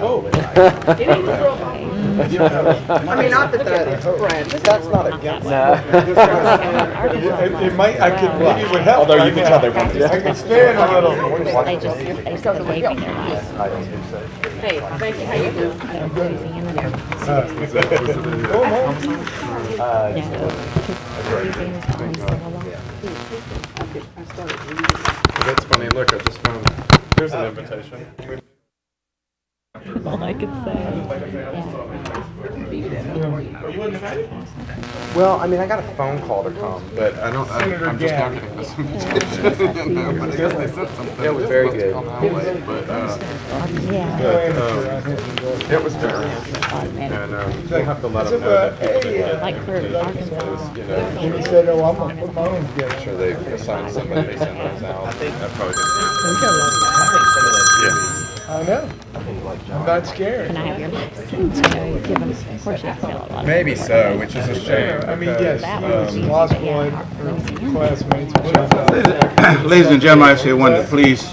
Oh. I mean, not that that's friend. That's not against. It it might, I could, maybe it would help. Although you right can now. tell they want to- I could stand a little. They just, they start waving their lives. Hey, thank you, how you doing? That's funny, look, I just found, here's an invitation. All I could say. Well, I mean, I got a phone call to come. But I don't, I- Senator I'm just Gann. looking at this invitation. I guess they said something. It was very good. Way, But, uh, Yeah. but, um, it was very, and, um, we'll have to let them know that people Like for Arkansas. you know, He said, oh, I'm gonna put my own together. sure they assigned somebody, they send those out. I think That probably didn't happen. I know. I'm not scared. Can I have your lips? You know, give them, of course you have to tell a lot. of Maybe people. so, which is a shame. I mean, yes, That um, was- law school or classmates or something. Ladies and gentlemen, I say one to please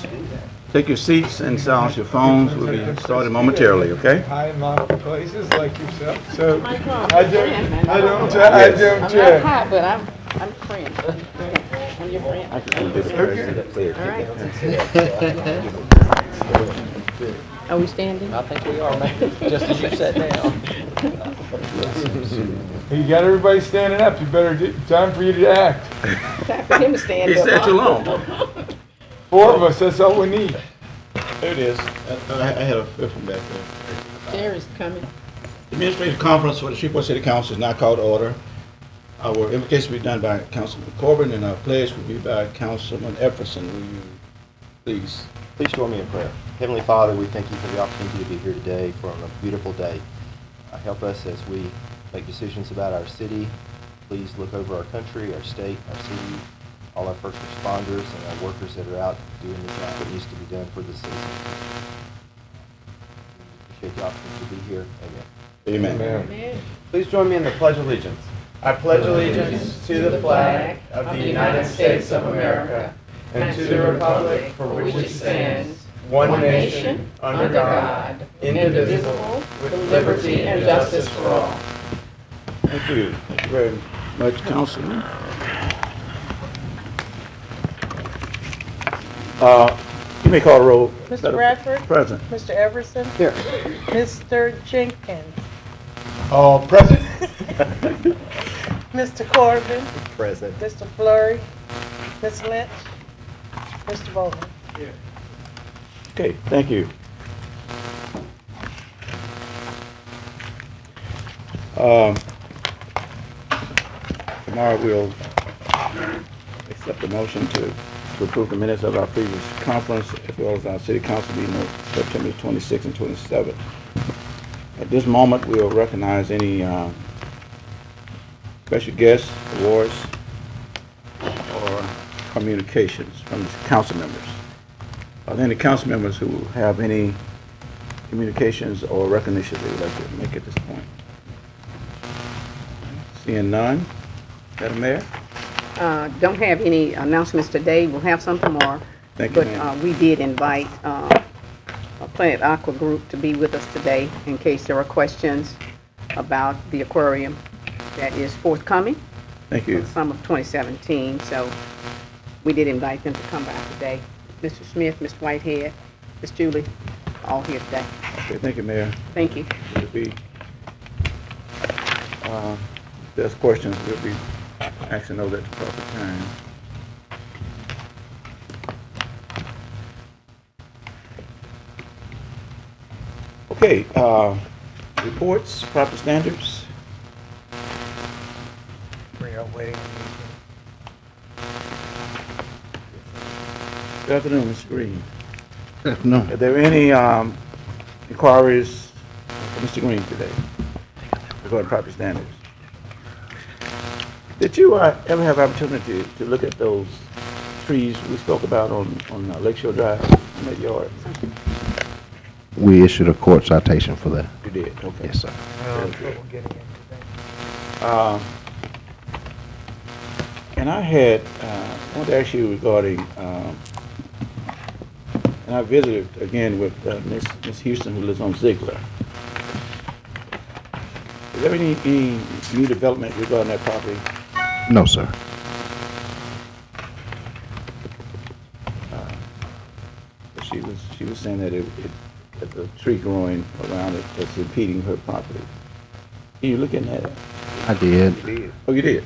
take your seats and silence your phones. We'll be starting momentarily, okay? High and lofty places like yourself, so I don't, I don't, I don't, I'm not hot, but I'm, I'm a friend. I'm your friend. Are we standing? I think we are, man. Just as you sat down. you got everybody standing up, you better, do- time for you to act. Time for him to stand He up. said too long. Four of us, that's all we need. There it is. I I had a fifth one back there. Jerry's coming. The administrative conference for the Shreveport City Council is now called to order. Our invocation will be done by Councilman Corbin, and our pledge will be by Councilman Everson. Will you please? Please join me in prayer. Heavenly Father, we thank you for the opportunity to be here today for a beautiful day. Uh, Help us as we make decisions about our city. Please look over our country, our state, our city, all our first responders and our workers that are out doing the job that needs to be done for the citizens. Appreciate the opportunity to be here. Amen. Amen. Please join me in the Pledge of Allegiance. I pledge allegiance to the flag of the United States of America and to the republic for which it stands, one nation, under God, indivisible, with liberty and justice for all. Thank you. Thank you very much, Councilman. Uh, You may call the roll. Mr. Bradford? Present. Mr. Everson? Here. Mr. Jenkins? All present? Mr. Corbin? Present. Mr. Flurry? Ms. Lynch? Mr. Bowman? Okay, thank you. Um, Tomorrow we'll accept the motion to to approve the minutes of our previous conference as well as our city council meeting of September 26th and 27th. At this moment, we'll recognize any uh, special guests, awards, communications from the council members. Are there any council members who have any communications or recognition they would like to make at this point? Seeing none, Madam Mayor? Uh, don't have any announcements today. We'll have some tomorrow. Thank you, But, ma'am. uh, we did invite, uh, a Planet Aqua Group to be with us today in case there are questions about the aquarium that is forthcoming. Thank for you. the summer of 2017, so we did invite them to come by today. Mr. Smith, Ms. Whitehead, Ms. Julie, all here today. Okay, thank you, Mayor. Thank you. We'll be, uh, if there's questions, we'll be asking those at the proper time. Okay, uh, reports, proper standards. We are waiting. Good afternoon, Mr. Green. Good afternoon. Are there any um, inquiries for Mr. Green today regarding property standards? Did you uh, ever have opportunity to look at those trees we spoke about on, on uh, Lakeshore Drive in that yard? We issued a court citation for that. You did, okay. Yes, sir. I'm trouble getting into that. Uh, And I had, uh, I want to ask you regarding um, And I visited again with uh, Miss Miss Houston, who lives on Ziegler. Is there any, any new development regarding that property? No, sir. But She was, she was saying that it, it, that the tree growing around it is impeding her property. Can you look at that? I did. Oh, you did?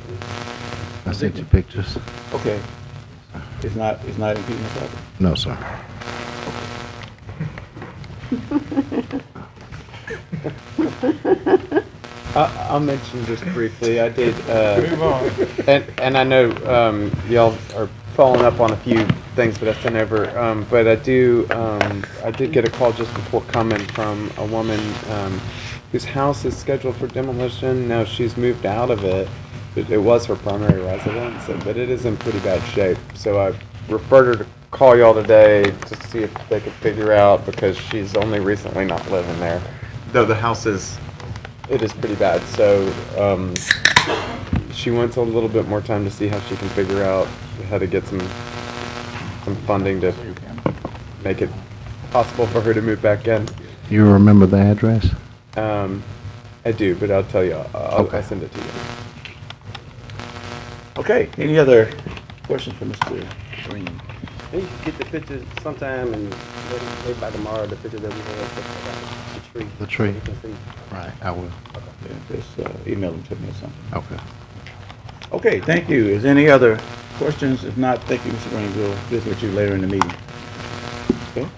I sent you pictures. Okay. It's not, it's not impeding her property? No, sir. I- I'll mention just briefly, I did, uh, Move on. and, and I know um, y'all are following up on a few things that I sent over, um, but I do, um, I did get a call just before coming from a woman um, whose house is scheduled for demolition. Now, she's moved out of it. It it was her primary residence, but it is in pretty bad shape. So I referred her to call y'all today to see if they could figure out, because she's only recently not living there. Though the house is it is pretty bad. So um, she wants a little bit more time to see how she can figure out how to get some some funding to make it possible for her to move back in. You remember the address? Um, I do, but I'll tell you. I'll, I'll send it to you. Okay, any other questions for Mr. Green? Maybe you could get the pictures sometime and maybe maybe by tomorrow, the picture that we have, of the tree. The tree. You can see. Right, I will. Yeah, Just uh, email them to me or something. Okay. Okay, thank you. Is there any other questions? If not, thank you, Mr. Green. We'll visit with you later in the meeting. Okay?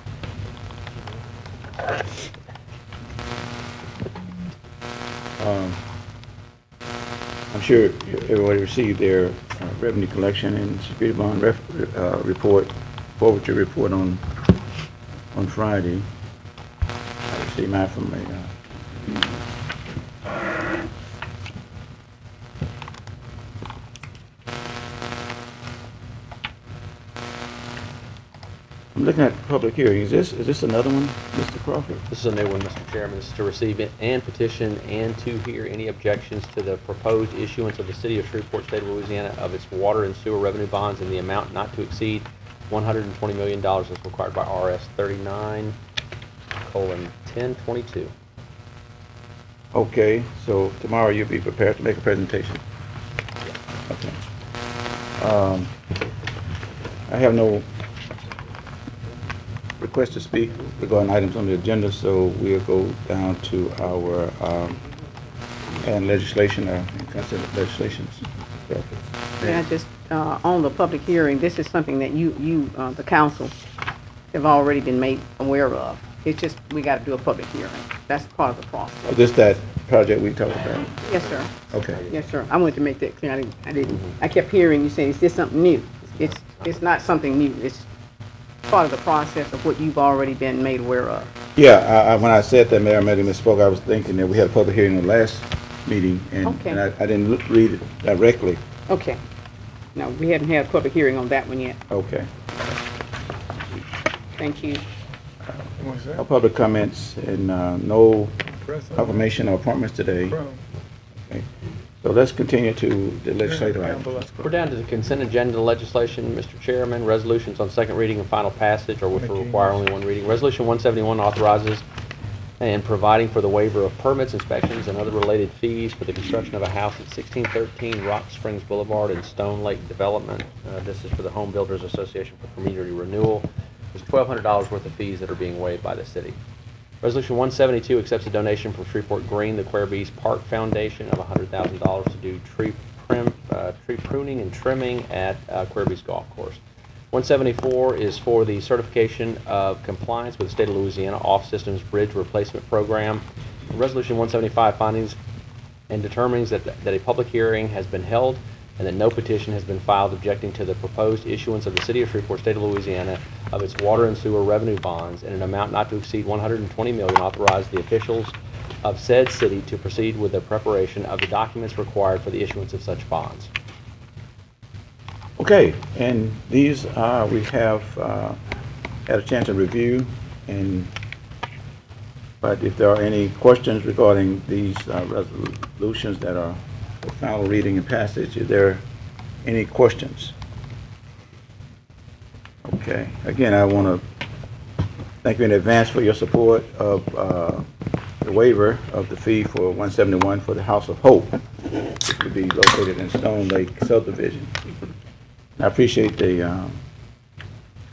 Um, I'm sure everybody received their uh, revenue collection and security bond ref- uh, report, forwarded report on, on Friday. I received mine from a, I'm looking at public hearing. Is this, is this another one, Mr. Crawford? This is a new one, Mr. Chairman. This is to receive it and petition and to hear any objections to the proposed issuance of the City of Shreveport, State of Louisiana, of its water and sewer revenue bonds in the amount not to exceed $120 million as required by RS 39 colon 1022. Okay, so tomorrow you'll be prepared to make a presentation? Okay. Um, I have no request to speak regarding items on the agenda, so we'll go down to our, um, and legislation, uh, and consider legislations. Yeah, just, uh, on the public hearing, this is something that you, you, uh, the council have already been made aware of. It's just, we gotta do a public hearing. That's part of the process. this that project we talked about? Yes, sir. Okay. Yes, sir. I wanted to make that clear. I didn't, I didn't, I kept hearing you saying, is this something new? It's, it's not something new. It's part of the process of what you've already been made aware of. Yeah, I, I, when I said that, Mayor, Madam misspoke, I was thinking that we had a public hearing in the last meeting, and, Okay. and I, I didn't look- read it directly. Okay. No, we haven't had a public hearing on that one yet. Okay. Thank you. What's No that? public comments and, uh, no Press on. confirmation or appointments today. Bro. Okay. So let's continue to the legislative items. We're down to the consent agenda legislation, Mr. Chairman. Resolutions on second reading and final passage, or which will require only one reading. Resolution 171 authorizes and providing for the waiver of permits, inspections, and other related fees for the construction of a house at 1613 Rock Springs Boulevard in Stone Lake Development. Uh, This is for the Home Builders Association for Community Renewal. There's $1,200 worth of fees that are being waived by the city. Resolution 172 accepts a donation from Shreveport Green, the Querbes Park Foundation of $100,000 to do tree prim, uh, tree pruning and trimming at uh, Querbes Golf Course. 174 is for the certification of compliance with the State of Louisiana Off-Systems Bridge Replacement Program. Resolution 175 findings and determines that, that a public hearing has been held and that no petition has been filed objecting to the proposed issuance of the City of Shreveport, State of Louisiana, of its water and sewer revenue bonds in an amount not to exceed 120 million, authorize the officials of said city to proceed with the preparation of the documents required for the issuance of such bonds. Okay, and these we have, uh, had a chance to review and, but if there are any questions regarding these uh, resolutions that are final reading and passage, is there any questions? Okay, again, I want to thank you in advance for your support of uh, the waiver of the fee for 171 for the House of Hope, would be located in Stone Lake subdivision. I appreciate the um,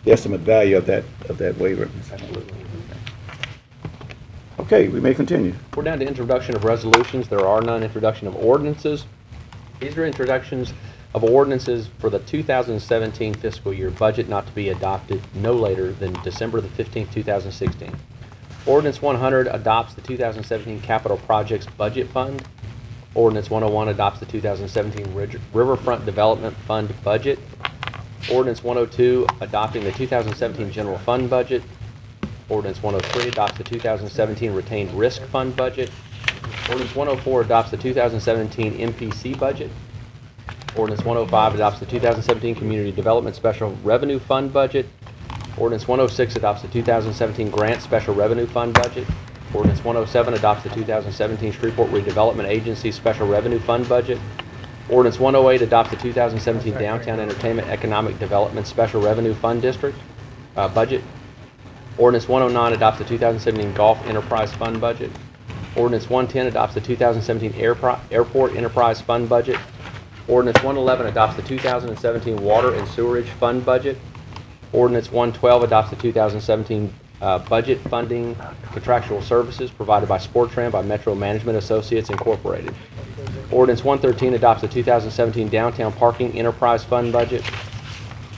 the estimate value of that, of that waiver. Okay, we may continue. We're down to introduction of resolutions. There are none. Introduction of ordinances. These are introductions of ordinances for the 2017 fiscal year budget not to be adopted no later than December the 15th, 2016. Ordinance 100 adopts the 2017 capital projects budget fund. Ordinance 101 adopts the 2017 Riverfront Development Fund budget. Ordinance 102 adopting the 2017 general fund budget. Ordinance 103 adopts the 2017 retained risk fund budget. Ordinance 104 adopts the 2017 MPC budget. Ordinance 105 adopts the 2017 Community Development Special Revenue Fund budget. Ordinance 106 adopts the 2017 Grant Special Revenue Fund budget. Ordinance 107 adopts the 2017 Shreveport Redevelopment Agency Special Revenue Fund budget. Ordinance 108 adopts the 2017 Downtown Entertainment Economic Development Special Revenue Fund District uh, budget. Ordinance 109 adopts the 2017 Golf Enterprise Fund budget. Ordinance 110 adopts the 2017 Airpro- Airport Enterprise Fund budget. Ordinance 111 adopts the 2017 Water and Sewerage Fund budget. Ordinance 112 adopts the 2017 uh, budget funding contractual services provided by Sportran by Metro Management Associates Incorporated. Ordinance 113 adopts the 2017 Downtown Parking Enterprise Fund budget.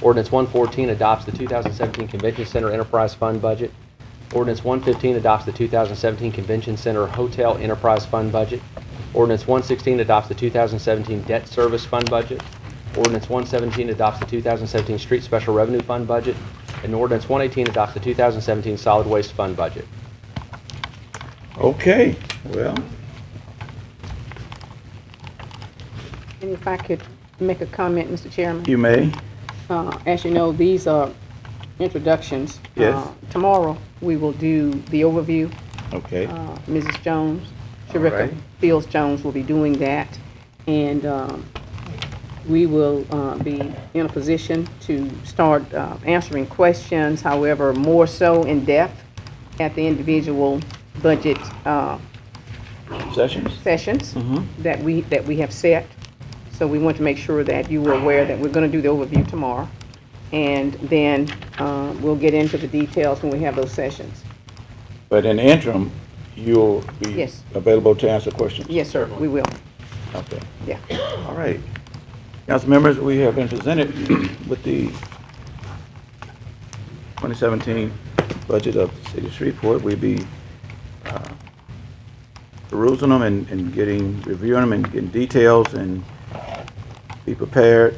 Ordinance 114 adopts the 2017 Convention Center Enterprise Fund budget. Ordinance 115 adopts the 2017 Convention Center Hotel Enterprise Fund budget. Ordinance 116 adopts the 2017 Debt Service Fund budget. Ordinance 117 adopts the 2017 Street Special Revenue Fund budget. And Ordinance 118 adopts the 2017 Solid Waste Fund budget. Okay, well, And if I could make a comment, Mr. Chairman? you may. Uh, As you know, these are introductions. Yes. Uh, Tomorrow, we will do the overview. Okay, Uh, Mrs. Jones, Sharika right. Fields Jones will be doing that. And um, we will uh, be in a position to start uh, answering questions, however, more so in depth at the individual budget uh, sessions? sessions Mhm. that we, that we have set. So we want to make sure that you were aware that we're going to do the overview tomorrow. And then uh, we'll get into the details when we have those sessions. But in the interim, you'll be Yes. available to answer questions? Yes, sir, we will. Okay. Yeah. All right. Council members, we have been presented with the 2017 budget of the city of Shreveport. We'll be uh, perusing them and and getting, reviewing them and getting details and be prepared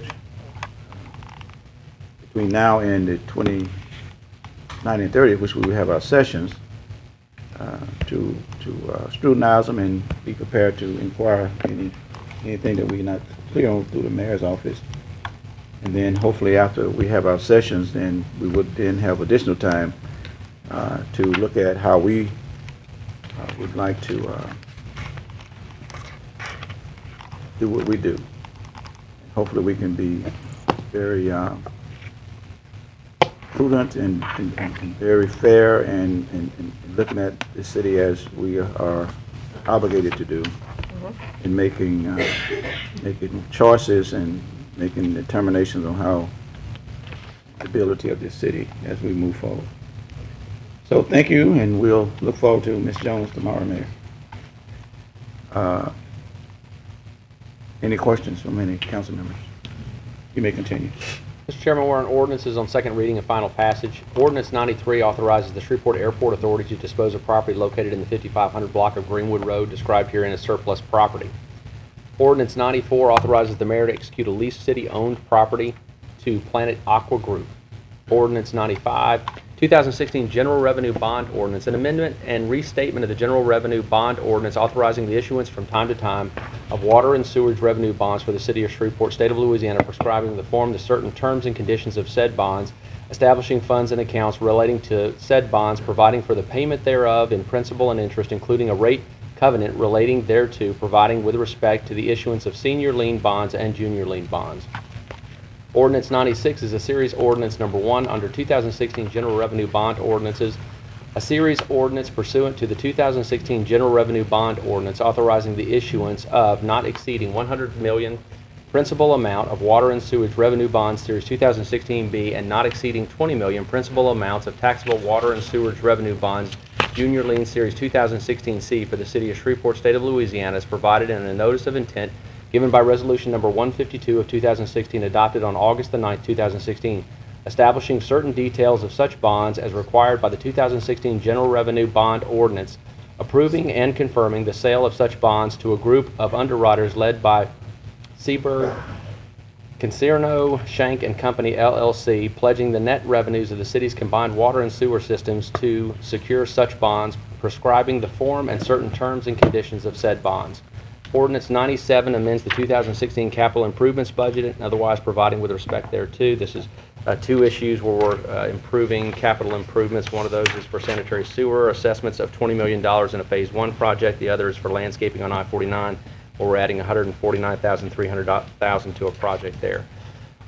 between now and the 29th and 30th, which we will have our sessions, uh, to to uh, scrutinize them and be prepared to inquire any, anything that we're not clear on through the mayor's office. And then hopefully after we have our sessions, then we would then have additional time uh, to look at how we uh, would like to uh, do what we do. Hopefully we can be very uh, prudent and, and, and and very fair and, and, and looking at the city as we are obligated to do in making, uh, making choices and making determinations on how the ability of this city as we move forward. So thank you, and we'll look forward to Ms. Jones tomorrow, Mayor. Uh, Any questions from any council members? You may continue. Mr. Chairman, we're on ordinances on second reading and final passage. Ordinance 93 authorizes the Shreveport Airport Authority to dispose of property located in the 5500 block of Greenwood Road described herein as surplus property. Ordinance 94 authorizes the mayor to execute a leased city-owned property to Planet Aqua Group. Ordinance 95, 2016 General Revenue Bond Ordinance, an amendment and restatement of the General Revenue Bond Ordinance authorizing the issuance from time to time of water and sewage revenue bonds for the city of Shreveport, state of Louisiana, prescribing the form, the certain terms and conditions of said bonds, establishing funds and accounts relating to said bonds, providing for the payment thereof in principal and interest, including a rate covenant relating thereto, providing with respect to the issuance of senior lien bonds and junior lien bonds. Ordinance 96 is a series ordinance number one under 2016 general revenue bond ordinances a series ordinance pursuant to the 2016 General Revenue Bond Ordinance authorizing the issuance of not exceeding 100 million principal amount of water and sewage revenue bonds, Series 2016B, and not exceeding 20 million principal amounts of taxable water and sewage revenue bonds, Junior Lien Series 2016C for the city of Shreveport, state of Louisiana, as provided in a notice of intent given by Resolution Number 152 of 2016, adopted on August the 9th, 2016, establishing certain details of such bonds as required by the 2016 General Revenue Bond Ordinance, approving and confirming the sale of such bonds to a group of underwriters led by Siebert, Cisneros, Shank and Company LLC, pledging the net revenues of the city's combined water and sewer systems to secure such bonds, prescribing the form and certain terms and conditions of said bonds. Ordinance 97 amends the 2016 capital improvements budget and otherwise providing with respect thereto. This is uh, two issues where we're uh, improving capital improvements. One of those is for sanitary sewer assessments of $20 million in a Phase 1 project. The other is for landscaping on I-49, where we're adding $149,300,000 to a project there.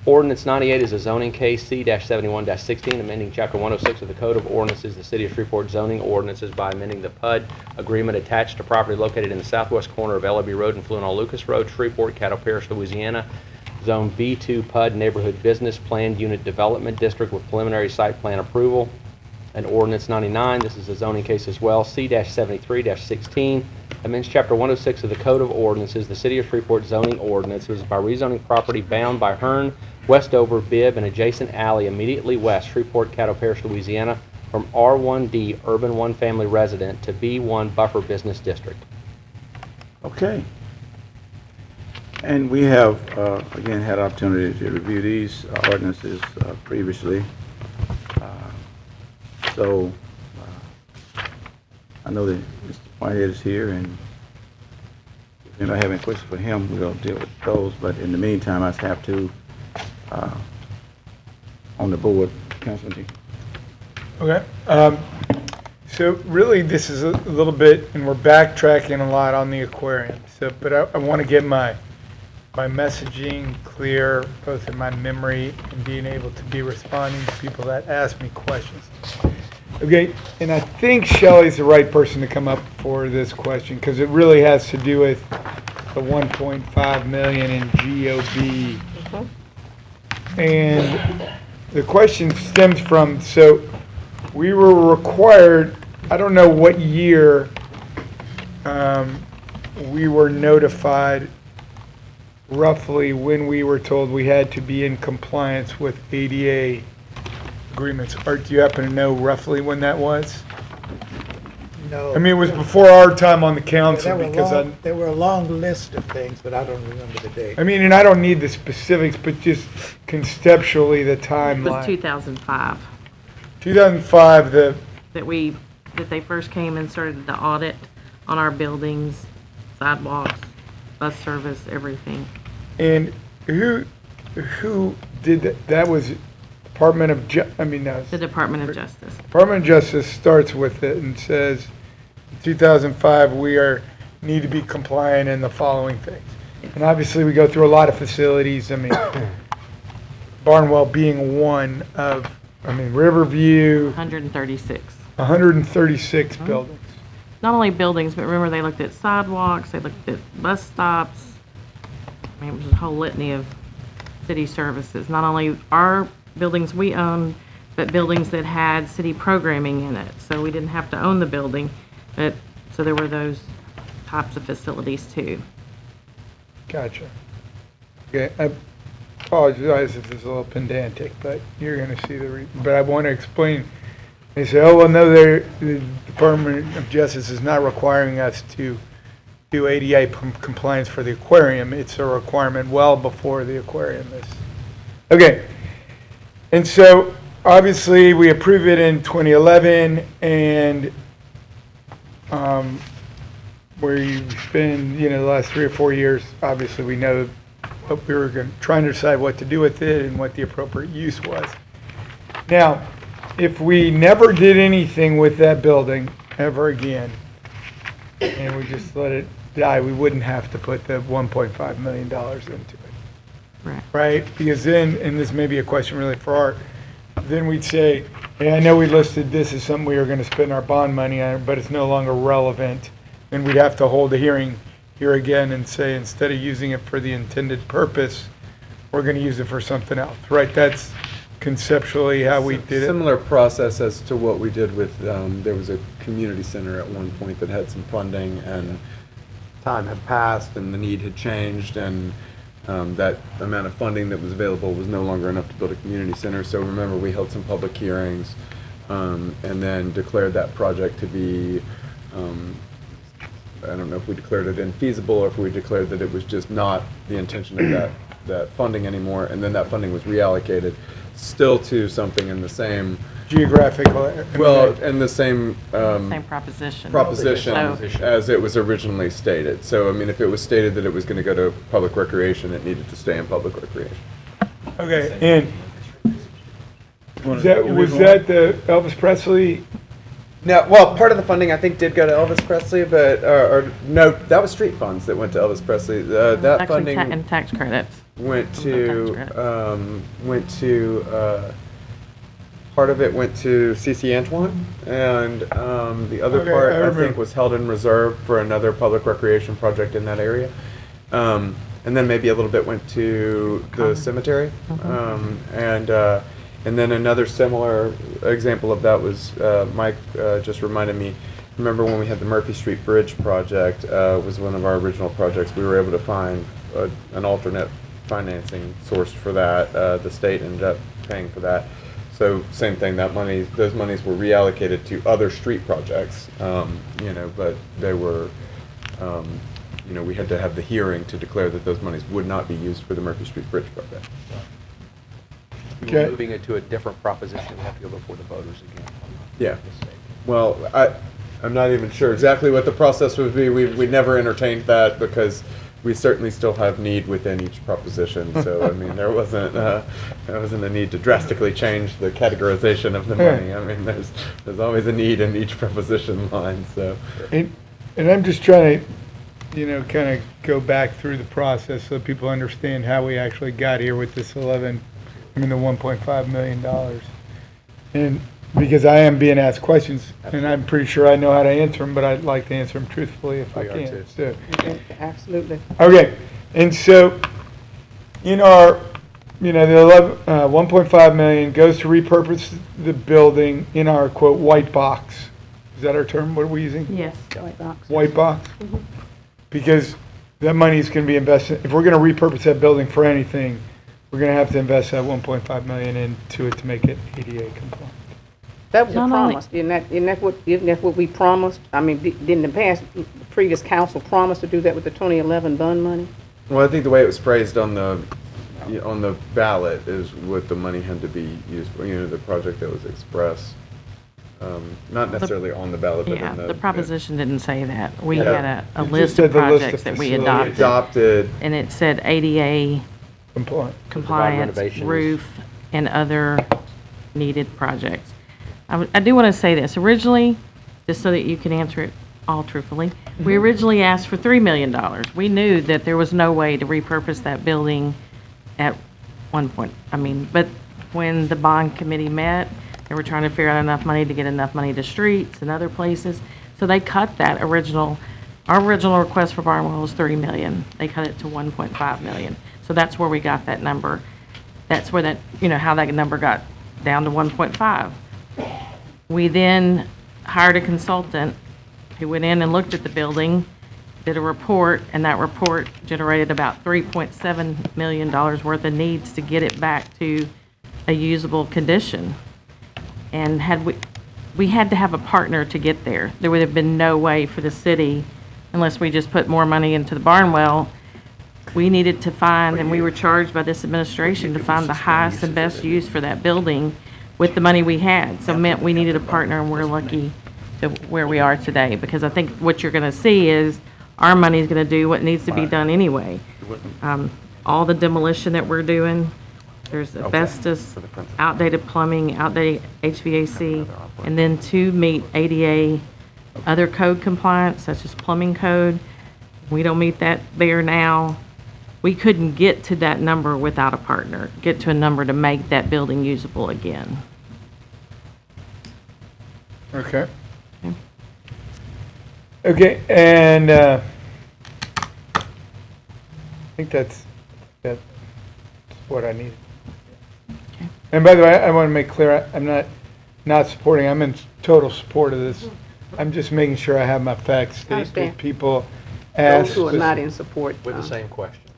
Ordinance 98 is a zoning case, C-71-16, amending Chapter 106 of the Code of Ordinances, the City of Shreveport zoning ordinances by amending the PUD agreement attached to property located in the southwest corner of Ellerbe Road and Flournoy Lucas Road, Shreveport, Caddo Parish, Louisiana. Zone B2 PUD Neighborhood Business Plan Unit Development District with preliminary site plan approval. And ordinance 99, this is a zoning case as well, C-73-16, amends Chapter 106 of the Code of Ordinances, the City of Shreveport zoning ordinances by rezoning property bound by Hearne, Westover, Bibb, and adjacent alley immediately west, Shreveport, Caddo Parish, Louisiana, from R1D Urban One Family Resident to B1 Buffer Business District. Okay. And we have, uh, again, had opportunity to review these uh, ordinances uh, previously. Uh, So, uh, I know that Mr. Whitehead is here, and if anybody have any questions for him, we'll deal with those. But in the meantime, I have to, uh, on the board, Councilman Jenkins. Okay. Um, so really, this is a little bit, and we're backtracking a lot on the aquarium. So, but I, I want to get my my messaging clear, both in my memory and being able to be responding to people that ask me questions. Okay, and I think Shelley's the right person to come up for this question because it really has to do with the 1.5 million in GOB. And the question stems from, so we were required, I don't know what year, um, we were notified roughly when we were told we had to be in compliance with ADA agreements. Art, do you happen to know roughly when that was? No. I mean, it was before our time on the council There were because I, long, there were a long list of things, but I don't remember the date. I mean, and I don't need the specifics, but just conceptually, the time It was timeline. 2005 2005, the, that we, that they first came and started the audit on our buildings, sidewalks, bus service, everything. and who, who did that? That was Department of Ju, I mean, no. The Department of Justice. Department of Justice starts with it and says, 2005, we are, need to be compliant in the following things. And obviously, we go through a lot of facilities, I mean, Barnwell being one of, I mean, Riverview, 136. 136 buildings. Not only buildings, but remember, they looked at sidewalks, they looked at bus stops. I mean, it was a whole litany of city services. Not only our buildings we own, but buildings that had city programming in it. So we didn't have to own the building, but, so there were those types of facilities too. Gotcha. Okay, I apologize if it's a little pedantic, but you're gonna see the, re- but I want to explain. They say, oh, well, no, the Department of Justice is not requiring us to do ADA com- compliance for the aquarium. It's a requirement well before the aquarium is. Okay. And so, obviously, we approve it in 2011, and um, where you've been, you know, the last three or four years, obviously, we know what we were gon- trying to decide what to do with it and what the appropriate use was. Now, if we never did anything with that building ever again, and we just let it die, we wouldn't have to put the $1.5 million into it Right. right? Because then, and this may be a question really for Art, then we'd say, Yeah, I know we listed this as something we were gonna spend our bond money on, but it's no longer relevant. And we'd have to hold a hearing here again and say, instead of using it for the intended purpose, we're gonna use it for something else, right? That's conceptually how we did it. Similar process as to what we did with, um, there was a community center at one point that had some funding and time had passed and the need had changed and um, that amount of funding that was available was no longer enough to build a community center. So remember, we held some public hearings um, and then declared that project to be, um, I don't know if we declared it infeasible or if we declared that it was just not the intention of that, that funding anymore. And then that funding was reallocated still to something in the same, Geographical. well, and the same, um, Same proposition. proposition So- as it was originally stated. So, I mean, if it was stated that it was going to go to public recreation, it needed to stay in public recreation. Okay, and was that, was that the Elvis Presley? No, well, part of the funding I think did go to Elvis Presley, but, or, or no, that was street funds that went to Elvis Presley. Uh, that Actually, ta- funding and tax credits. went tax to, credits. um, went to, uh, part of it went to CC Antoine, and, um, the other Okay, part, I I think, was held in reserve for another public recreation project in that area. Um, and then maybe a little bit went to the cemetery. Um, and, uh, and then another similar example of that was, uh, Mike, uh, just reminded me, remember when we had the Murphy Street Bridge project, uh, was one of our original projects. We were able to find, uh, an alternate financing source for that. Uh, the state ended up paying for that. So same thing, that money, those monies were reallocated to other street projects, um, you know, but they were, um, you know, we had to have the hearing to declare that those monies would not be used for the Murphy Street Bridge project. Okay. We're moving it to a different proposition, we have to go before the voters again. Yeah. Well, I, I'm not even sure exactly what the process would be. We, we never entertained that because we certainly still have need within each proposition. So, I mean, there wasn't, uh, there wasn't a need to drastically change the categorization of the money. I mean, there's, there's always a need in each proposition line, so. And, and I'm just trying to, you know, kind of go back through the process so people understand how we actually got here with this 11, I mean, the 1.5 million dollars. And, because I am being asked questions, and I'm pretty sure I know how to answer them, but I'd like to answer them truthfully if I We are can. too. So, Absolutely. Okay, and so, in our, you know, the eleven, uh, one point five million goes to repurpose the building in our quote, white box. Is that our term? What are we using? Yes. White box. White box? Because that money is gonna be invested, if we're gonna repurpose that building for anything, we're gonna have to invest that one point five million into it to make it ADA compliant. That was a Not only- promise, isn't that, isn't that what, isn't that what we promised? I mean, di- didn't the past, the previous council promise to do that with the 2011 bond money? Well, I think the way it was phrased on the, on the ballot is what the money had to be used for, you know, the project that was expressed. Um, Not necessarily on the ballot, but Yeah, in the. the proposition didn't say that. We Yeah. had a, a It just list said of the list of projects that we facilities. adopted. Adopted, And it said ADA Compliant. compliance, renovations. roof, and other needed projects. I I do want to say this, originally, just so that you can answer it all truthfully, we mm-hmm. originally asked for $3 million. We knew that there was no way to repurpose that building at one point. I mean, but when the bond committee met, they were trying to figure out enough money to get enough money to streets and other places. So they cut that original, our original request for Barnwell was 3 million. They cut it to 1.5 million. So that's where we got that number. That's where that, you know, how that number got down to 1.5. We then hired a consultant who went in and looked at the building, did a report, and that report generated about $3.7 million worth of needs to get it back to a usable condition. And had we, we had to have a partner to get there. There would have been no way for the city, unless we just put more money into the Barnwell, we needed to find, and we were charged by this administration to find the highest and best use for that building with the money we had. So it meant we needed a partner, and we're lucky to where we are today. Because I think what you're going to see is our money's going to do what needs to be done anyway. Um, All the demolition that we're doing, there's asbestos, outdated plumbing, outdated HVAC, and then to meet ADA other code compliance, such as plumbing code. We don't meet that there now. We couldn't get to that number without a partner, get to a number to make that building usable again. Okay. Okay, and, uh, I think that's, that's what I need. Okay. And by the way, I want to make clear, I- I'm not, not supporting, I'm in total support of this. I'm just making sure I have my facts straight, understand. people ask. Those who are not in support. With the um, same questions.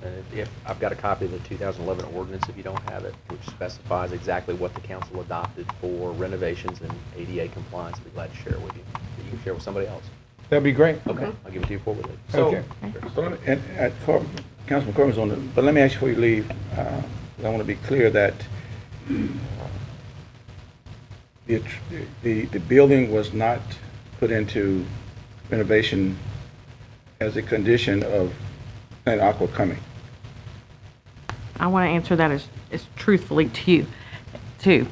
Yeah. And if- if, I've got a copy of the 2011 ordinance, if you don't have it, which specifies exactly what the council adopted for renovations and ADA compliance, I'd be glad to share it with you. That You can share it with somebody else. That'd be great. Okay, I'll give it to you forwardly. Okay. So let me- And, uh, for, Councilman Corbin's on it, but let me ask you before you leave, uh, I want to be clear that the, the, the building was not put into renovation as a condition of Planet Aqua coming. I want to answer that as, as truthfully to you, too.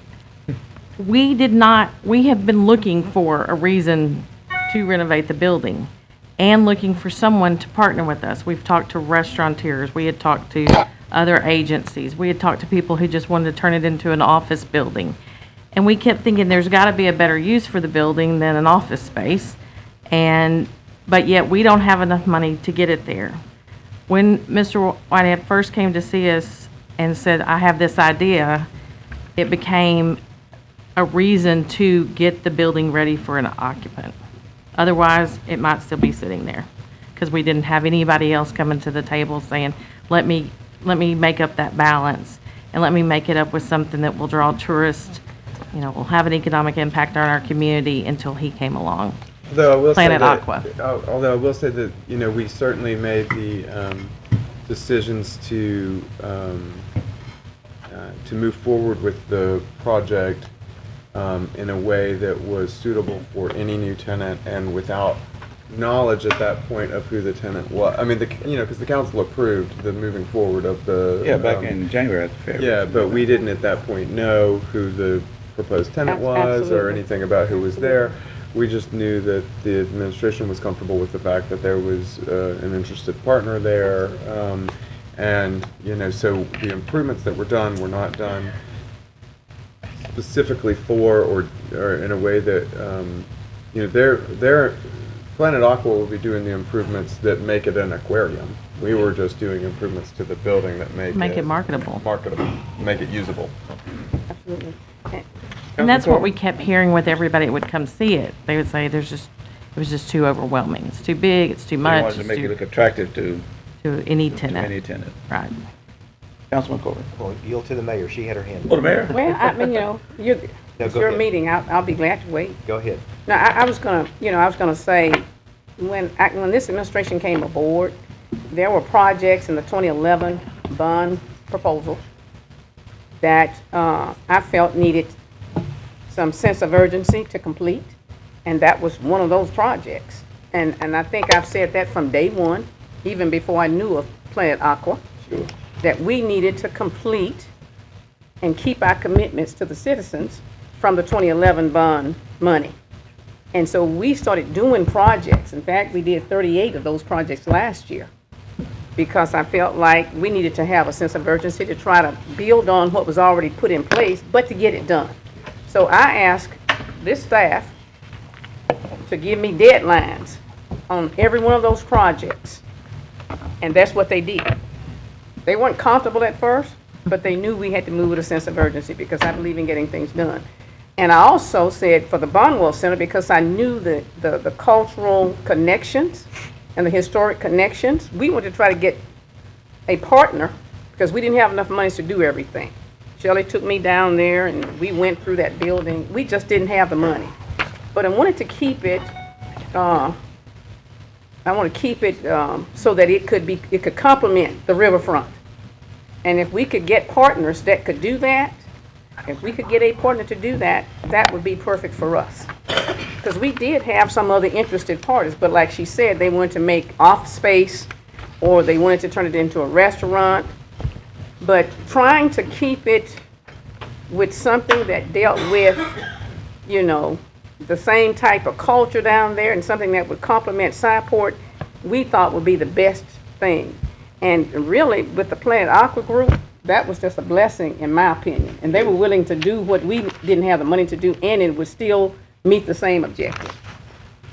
We did not, we have been looking for a reason to renovate the building and looking for someone to partner with us. We've talked to restaurateurs, we had talked to other agencies, we had talked to people who just wanted to turn it into an office building. And we kept thinking there's got to be a better use for the building than an office space. And, but yet we don't have enough money to get it there. When Mr. Whitehead first came to see us and said, I have this idea, it became a reason to get the building ready for an occupant. Otherwise, it might still be sitting there, because we didn't have anybody else coming to the table saying, let me, let me make up that balance, and let me make it up with something that will draw tourists, you know, will have an economic impact on our community until he came along. Though I will say that- Aqua. al- Although I will say that, you know, we certainly made the um, decisions to, um, uh, to move forward with the project um, in a way that was suitable for any new tenant and without knowledge at that point of who the tenant was. I mean, the, you know, because the council approved the moving forward of the. Yeah, back um, in January at the fair. Yeah, but we didn't at that point know who the proposed tenant Ab- was or absolutely. anything about who was there. We just knew that the administration was comfortable with the fact that there was uh, an interested partner there. um, And, you know, so the improvements that were done were not done specifically for or, or in a way that, um, you know, they're, they're, Planet Aqua will be doing the improvements that make it an aquarium. We were just doing improvements to the building that make it. Make it marketable. Marketable, make it usable. Absolutely. And- And that's what we kept hearing with everybody that would come see it. They would say, there's just, it was just too overwhelming. It's too big, it's too They much, wanted to it's make it look too, attractive to, to any to any tenant. tenant. Right. Councilman Corbin. Well, yield to the mayor. She had her hand. Oh, the mayor? Well, I mean, you know, you, No, it's go your ahead. meeting, I'll, I'll be glad to wait. Go ahead. No, I, I was gonna, you know, I was gonna say, when, I- when this administration came aboard, there were projects in the 2011 bond proposal that uh, I felt needed some sense of urgency to complete, and that was one of those projects. And, and I think I've said that from day one, even before I knew of Planet Aqua, that we needed to complete and keep our commitments to the citizens from the 2011 bond money. And so we started doing projects. In fact, we did 38 of those projects last year because I felt like we needed to have a sense of urgency to try to build on what was already put in place, but to get it done. So I asked this staff to give me deadlines on every one of those projects. And that's what they did. They weren't comfortable at first, but they knew we had to move with a sense of urgency because I believe in getting things done. And I also said for the Barnwell Center, because I knew the, the, the cultural connections and the historic connections, we wanted to try to get a partner because we didn't have enough money to do everything. Shelley took me down there and we went through that building. We just didn't have the money. But I wanted to keep it, uh, I want to keep it um, so that it could be, it could complement the riverfront. And if we could get partners that could do that, if we could get a partner to do that, that would be perfect for us. Because we did have some other interested parties, but like she said, they wanted to make off space, or they wanted to turn it into a restaurant. But trying to keep it with something that dealt with, you know, the same type of culture down there and something that would complement Sci-Port, we thought would be the best thing. And really, with the Planet Aqua Group, that was just a blessing, in my opinion. And they were willing to do what we didn't have the money to do, and it would still meet the same objective.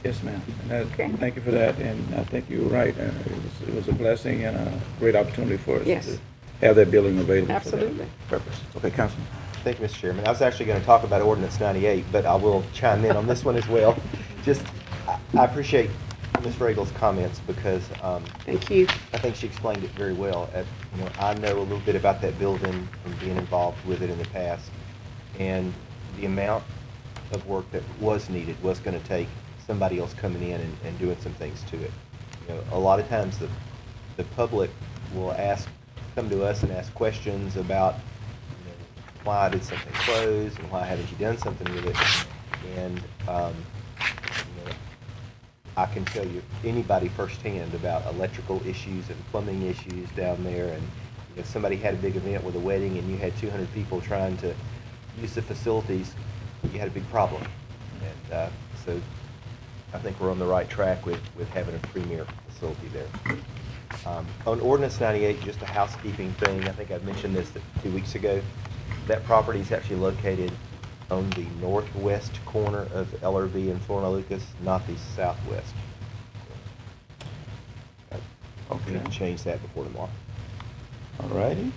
Yes, ma'am. Okay. Thank you for that, and I think you were right. Uh, It was, it was a blessing and a great opportunity for us Yes. to have that building available for Absolutely. that purpose. Okay, Councilman. Thank you, Mr. Chairman. I was actually going to talk about ordinance 98, but I will chime in on this one as well. Just, I- I appreciate Ms. Ragel's comments because um, Thank you. I think she explained it very well. Uh, You know, I know a little bit about that building from being involved with it in the past. And the amount of work that was needed was going to take somebody else coming in and, and doing some things to it. You know, a lot of times the, the public will ask, come to us and ask questions about, you know, why did something close and why haven't you done something with it? And, um, you know, I can tell you anybody firsthand about electrical issues and plumbing issues down there. And if somebody had a big event with a wedding and you had 200 people trying to use the facilities, you had a big problem. And uh, so I think we're on the right track with, with having a premier facility there. Um, On ordinance 98, just a housekeeping thing, I think I mentioned this two weeks ago. That property is actually located on the northwest corner of Ellerbe and Flournoy Lucas, not the southwest. We need to change that before tomorrow. All righty.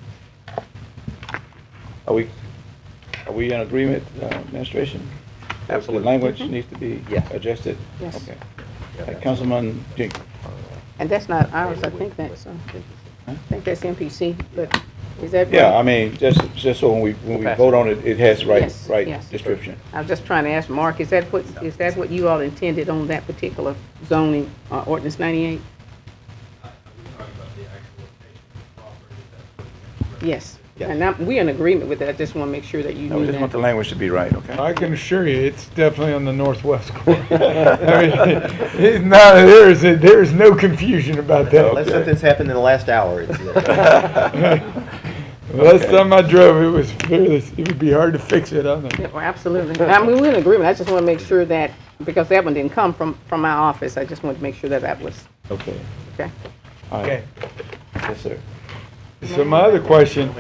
Are we, are we in agreement, uh, administration? Absolutely. The language needs to be Yeah. adjusted? Yes. Okay. Uh, Councilman Jenkins? And that's not ours, I think that's, uh, I think that's MPC, but is that? Yeah, right? I mean, just, just so when we, when we Pass vote on it, it has right, Yes, right yes. description. I was just trying to ask Mark, is that what, is that what you all intended on that particular zoning, uh, ordinance 98? Yes. Yes. And I'm, we're in agreement with that, I just want to make sure that you No, we knew just want the that. language to be right, okay? I can assure you, it's definitely on the northwest corner. I mean, it's not, there is, there is no confusion about that. Unless that. something's happened in the last hour. it's, uh, Last time I drove, it was fearless. it would be hard to fix it on Yeah, well, Absolutely. I mean, we're in agreement, I just want to make sure that, because that one didn't come from, from my office, I just wanted to make sure that that was, Okay. okay? All Okay. Yes, sir. So my other question,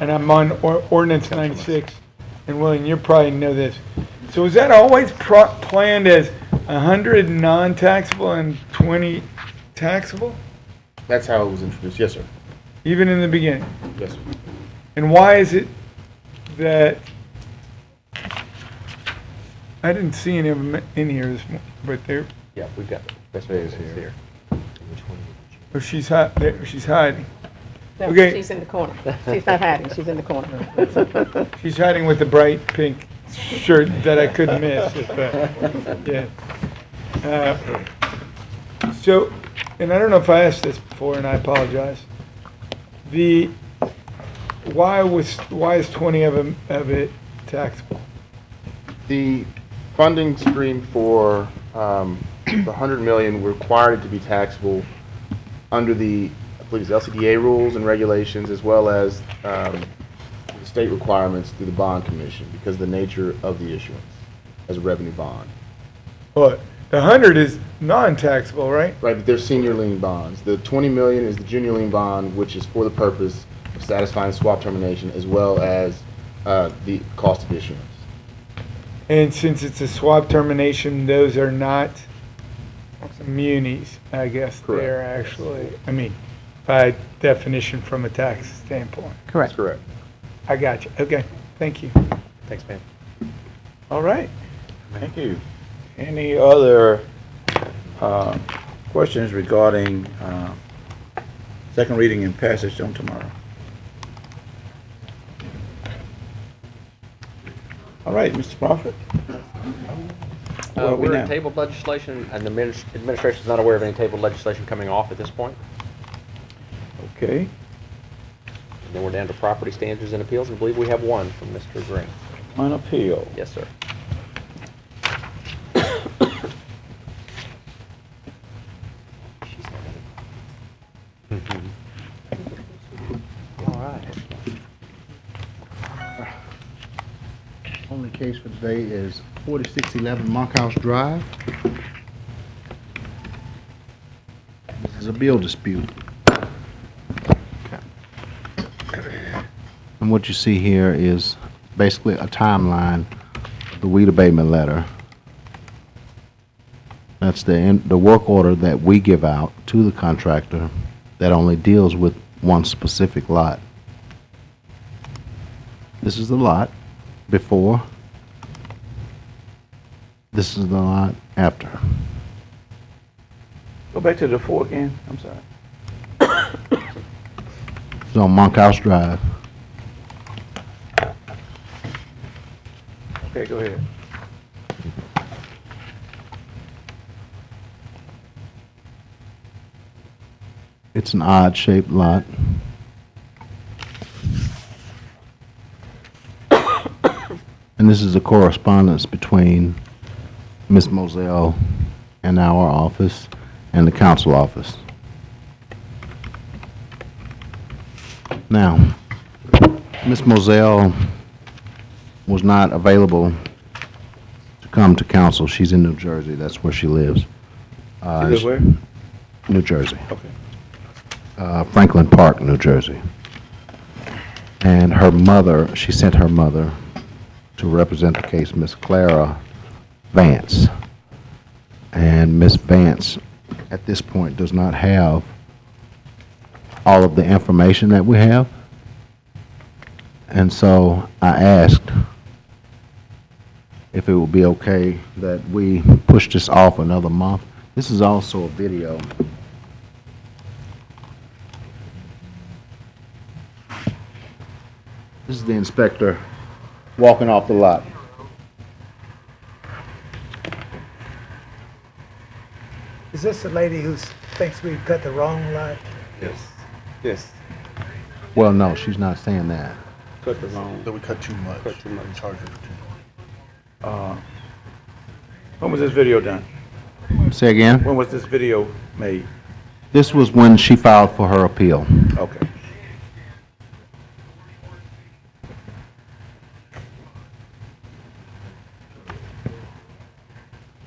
and I'm on or- ordinance ninety-six, and William, you probably know this. So was that always pro- planned as hundred non-taxable and twenty taxable, That's how it was introduced, yes, sir. even in the beginning? Yes, sir. And why is it that, I didn't see any of them in here this morning, but they're, Yeah, we've got, that's what is it is here. there. which one did you- oh, she's hi, there, she's hiding. No, Okay. She's in the corner. She's not hiding, she's in the corner. She's hiding with the bright pink shirt that I couldn't miss. if, uh, Yeah. Uh, So, and I don't know if I asked this before, and I apologize. The, why was, why is twenty of them, of it taxable? The funding stream for um, the 100 million required it to be taxable under the, I believe it's LCDA rules and regulations, as well as um, the state requirements through the bond commission because of the nature of the issuance as a revenue bond. But the hundred is non-taxable, right? Right, but they're senior lien bonds. The 20 million is the junior lien bond, which is for the purpose of satisfying swap termination as well as uh, the cost of issuance. And since it's a swap termination, those are not munis, I guess Correct. they're actually, I mean, by definition from a tax standpoint. That's correct. I got you, okay, thank you. Thanks, man. All right. Thank you. Any other uh, questions regarding uh, second reading and passage on tomorrow? All right, Mr. Prophet? Where Uh, are we We're now? in tabled legislation, and the adminis- administration's not aware of any tabled legislation coming off at this point. Okay. And then we're down to property standards and appeals, and I believe we have one from Mr. Green. On appeal. Yes, sir. All right. Only case for today is forty-six eleven Monkhouse Drive. This is a bill dispute. And what you see here is basically a timeline of the weed abatement letter That's the, in- the work order that we give out to the contractor that only deals with one specific lot. This is the lot before. This is the lot after. Go back to the four again, I'm sorry. It's on Monkhouse Drive. Okay, go ahead. It's an odd-shaped lot. And this is a correspondence between Ms. Moselle and our office and the council office. Now, Ms. Moselle was not available to come to council. She's in New Jersey. That's where she lives. Uh, live where? New Jersey. Okay. uh, Franklin Park, New Jersey. And her mother, she sent her mother to represent the case, Miss Clara Vance. And Miss Vance, at this point, does not have all of the information that we have. And so I asked if it would be okay that we push this off another month. This is also a video. This is the inspector walking off the lot. Is this the lady who thinks we cut the wrong lot? Yes. Yes. Well, no, she's not saying that. Cut the wrong, That we cut too much. cut too much. Uh, When was this video done? Say again? When was this video made? This was when she filed for her appeal. Okay.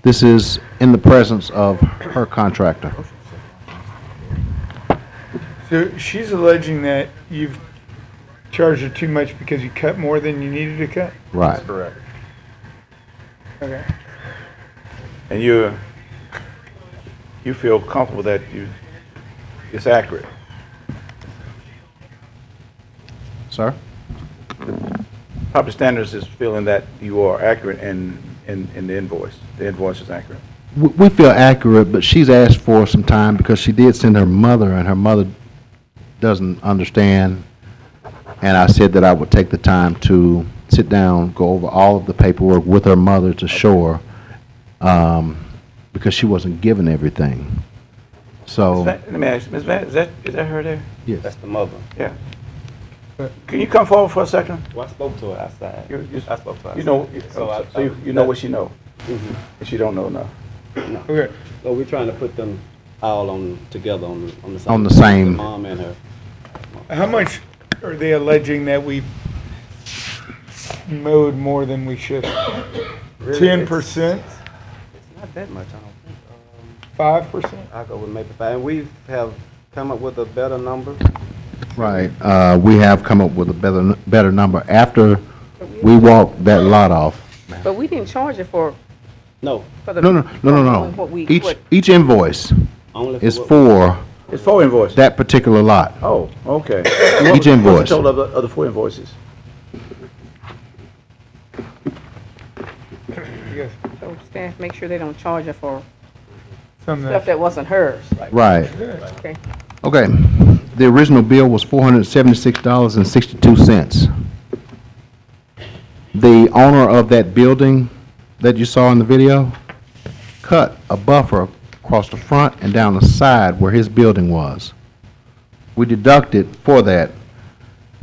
This is in the presence of her contractor. So she's alleging that you've charged her too much because you cut more than you needed to cut? Right. That's Correct. Okay. And you, you feel comfortable that you, it's accurate? Sir? Proper Standards is feeling that you are accurate in, in, in the invoice. The invoice is accurate. We we feel accurate, but she's asked for some time because she did send her mother, and her mother doesn't understand. And I said that I would take the time to sit down, go over all of the paperwork with her mother to show her, um, because she wasn't given everything. So, Van- Let me ask, Ms. Van, is that, is that her there? yes. That's the mother. Yeah. Can you come forward for a second? Well, I spoke to her outside. You, you, I spoke to her. you know, outside. so I- so you, you know what she know, Mhm. and she don't know enough. Okay. So we're trying to put them all on, together on, the- on the same. On the same- Mom and her. How much are they alleging that we mowed more than we should? Really, Ten percent, It's not that much, I don't think. Um, five percent? I'll go with maybe five. And we have come up with a better number. Right, uh, we have come up with a better, better number after we walked that lot off. But we didn't charge it for, No, for the. No, no, no, no, What we, no. Each, what, each invoice only for is what- for It's four invoices. that particular lot. Oh, okay. Each invoice. What's the total of the, of the four invoices? Yes, so staff, make sure they don't charge her for some stuff that, that wasn't hers. Right. Okay. Okay, the original bill was four hundred seventy-six dollars and sixty-two cents. The owner of that building that you saw in the video cut a buffer across the front and down the side where his building was. We deducted for that.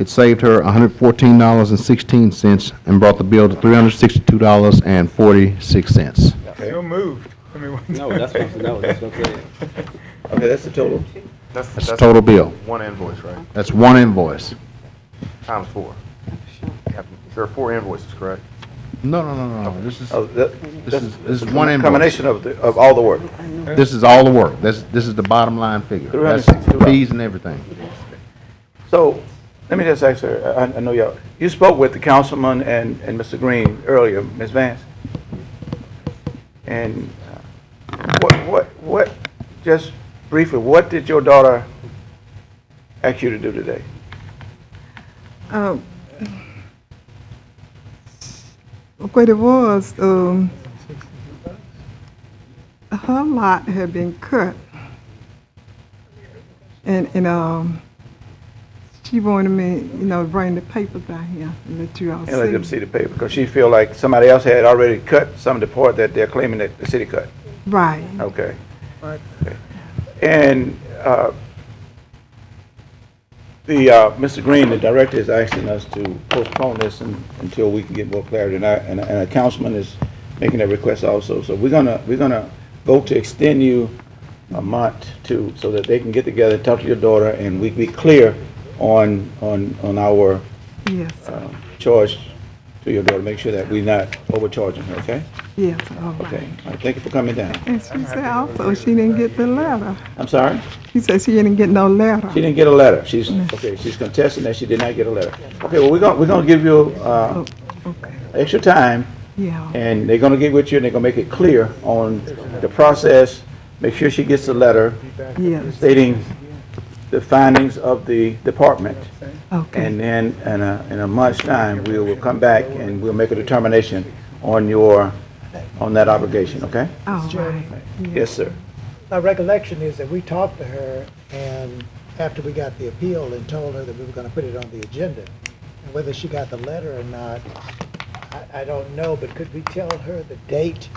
It saved her hundred fourteen dollars and sixteen cents and brought the bill to three hundred sixty-two dollars and forty-six cents. so moved. I mean, what- No, that's what, no, that's what I'm saying. Okay, that's the total. That's, That's the total bill. One invoice, right? That's one invoice. Times four. There are four invoices, correct? No, no, no, no, this is, Oh, that, This is- this this is is one invoice. Combination of the, of all the work. This is all the work. This, this is the bottom line figure. That's $362. fees and everything. So, let me just ask her, I, I know y'all, you spoke with the councilman and, and Mr. Green earlier, Ms. Vance. And uh, what, what, what, just briefly, what did your daughter ask you to do today? Um, what it was, um, her lot had been cut. And, and, um, she wanted me, you know, to bring the papers down here and let you all see. And let them see the paper, because she feel like somebody else had already cut some of the part that they're claiming that the city cut. Right. Okay. Okay. And, uh, the, uh, Mr. Green, the director, is asking us to postpone this un- until we can get more clarity, and I, and and a councilman is making that request also. So we're gonna, we're gonna vote to extend you a month to, so that they can get together, talk to your daughter, and we be clear on, on, on our, Yes, uh, charge to your daughter, make sure that we're not overcharging her, okay? yes, all right. Okay, all right, thank you for coming down. And she said also she didn't get the letter. I'm sorry? She said she didn't get no letter. She didn't get a letter. She's, okay, she's contesting that she did not get a letter. Okay, well, we're gonna, we're gonna give you, uh, Okay, extra time, yeah, and they're gonna get with you, and they're gonna make it clear on the process. Make sure she gets a letter yes, stating the findings of the department. okay, And then, in a, in a month's time, we will come back and we'll make a determination on your, on that obligation, okay? all right. Yes, sir. My recollection is that we talked to her, and after we got the appeal, and told her that we were gonna put it on the agenda. And whether she got the letter or not, I, I don't know, but could we tell her the date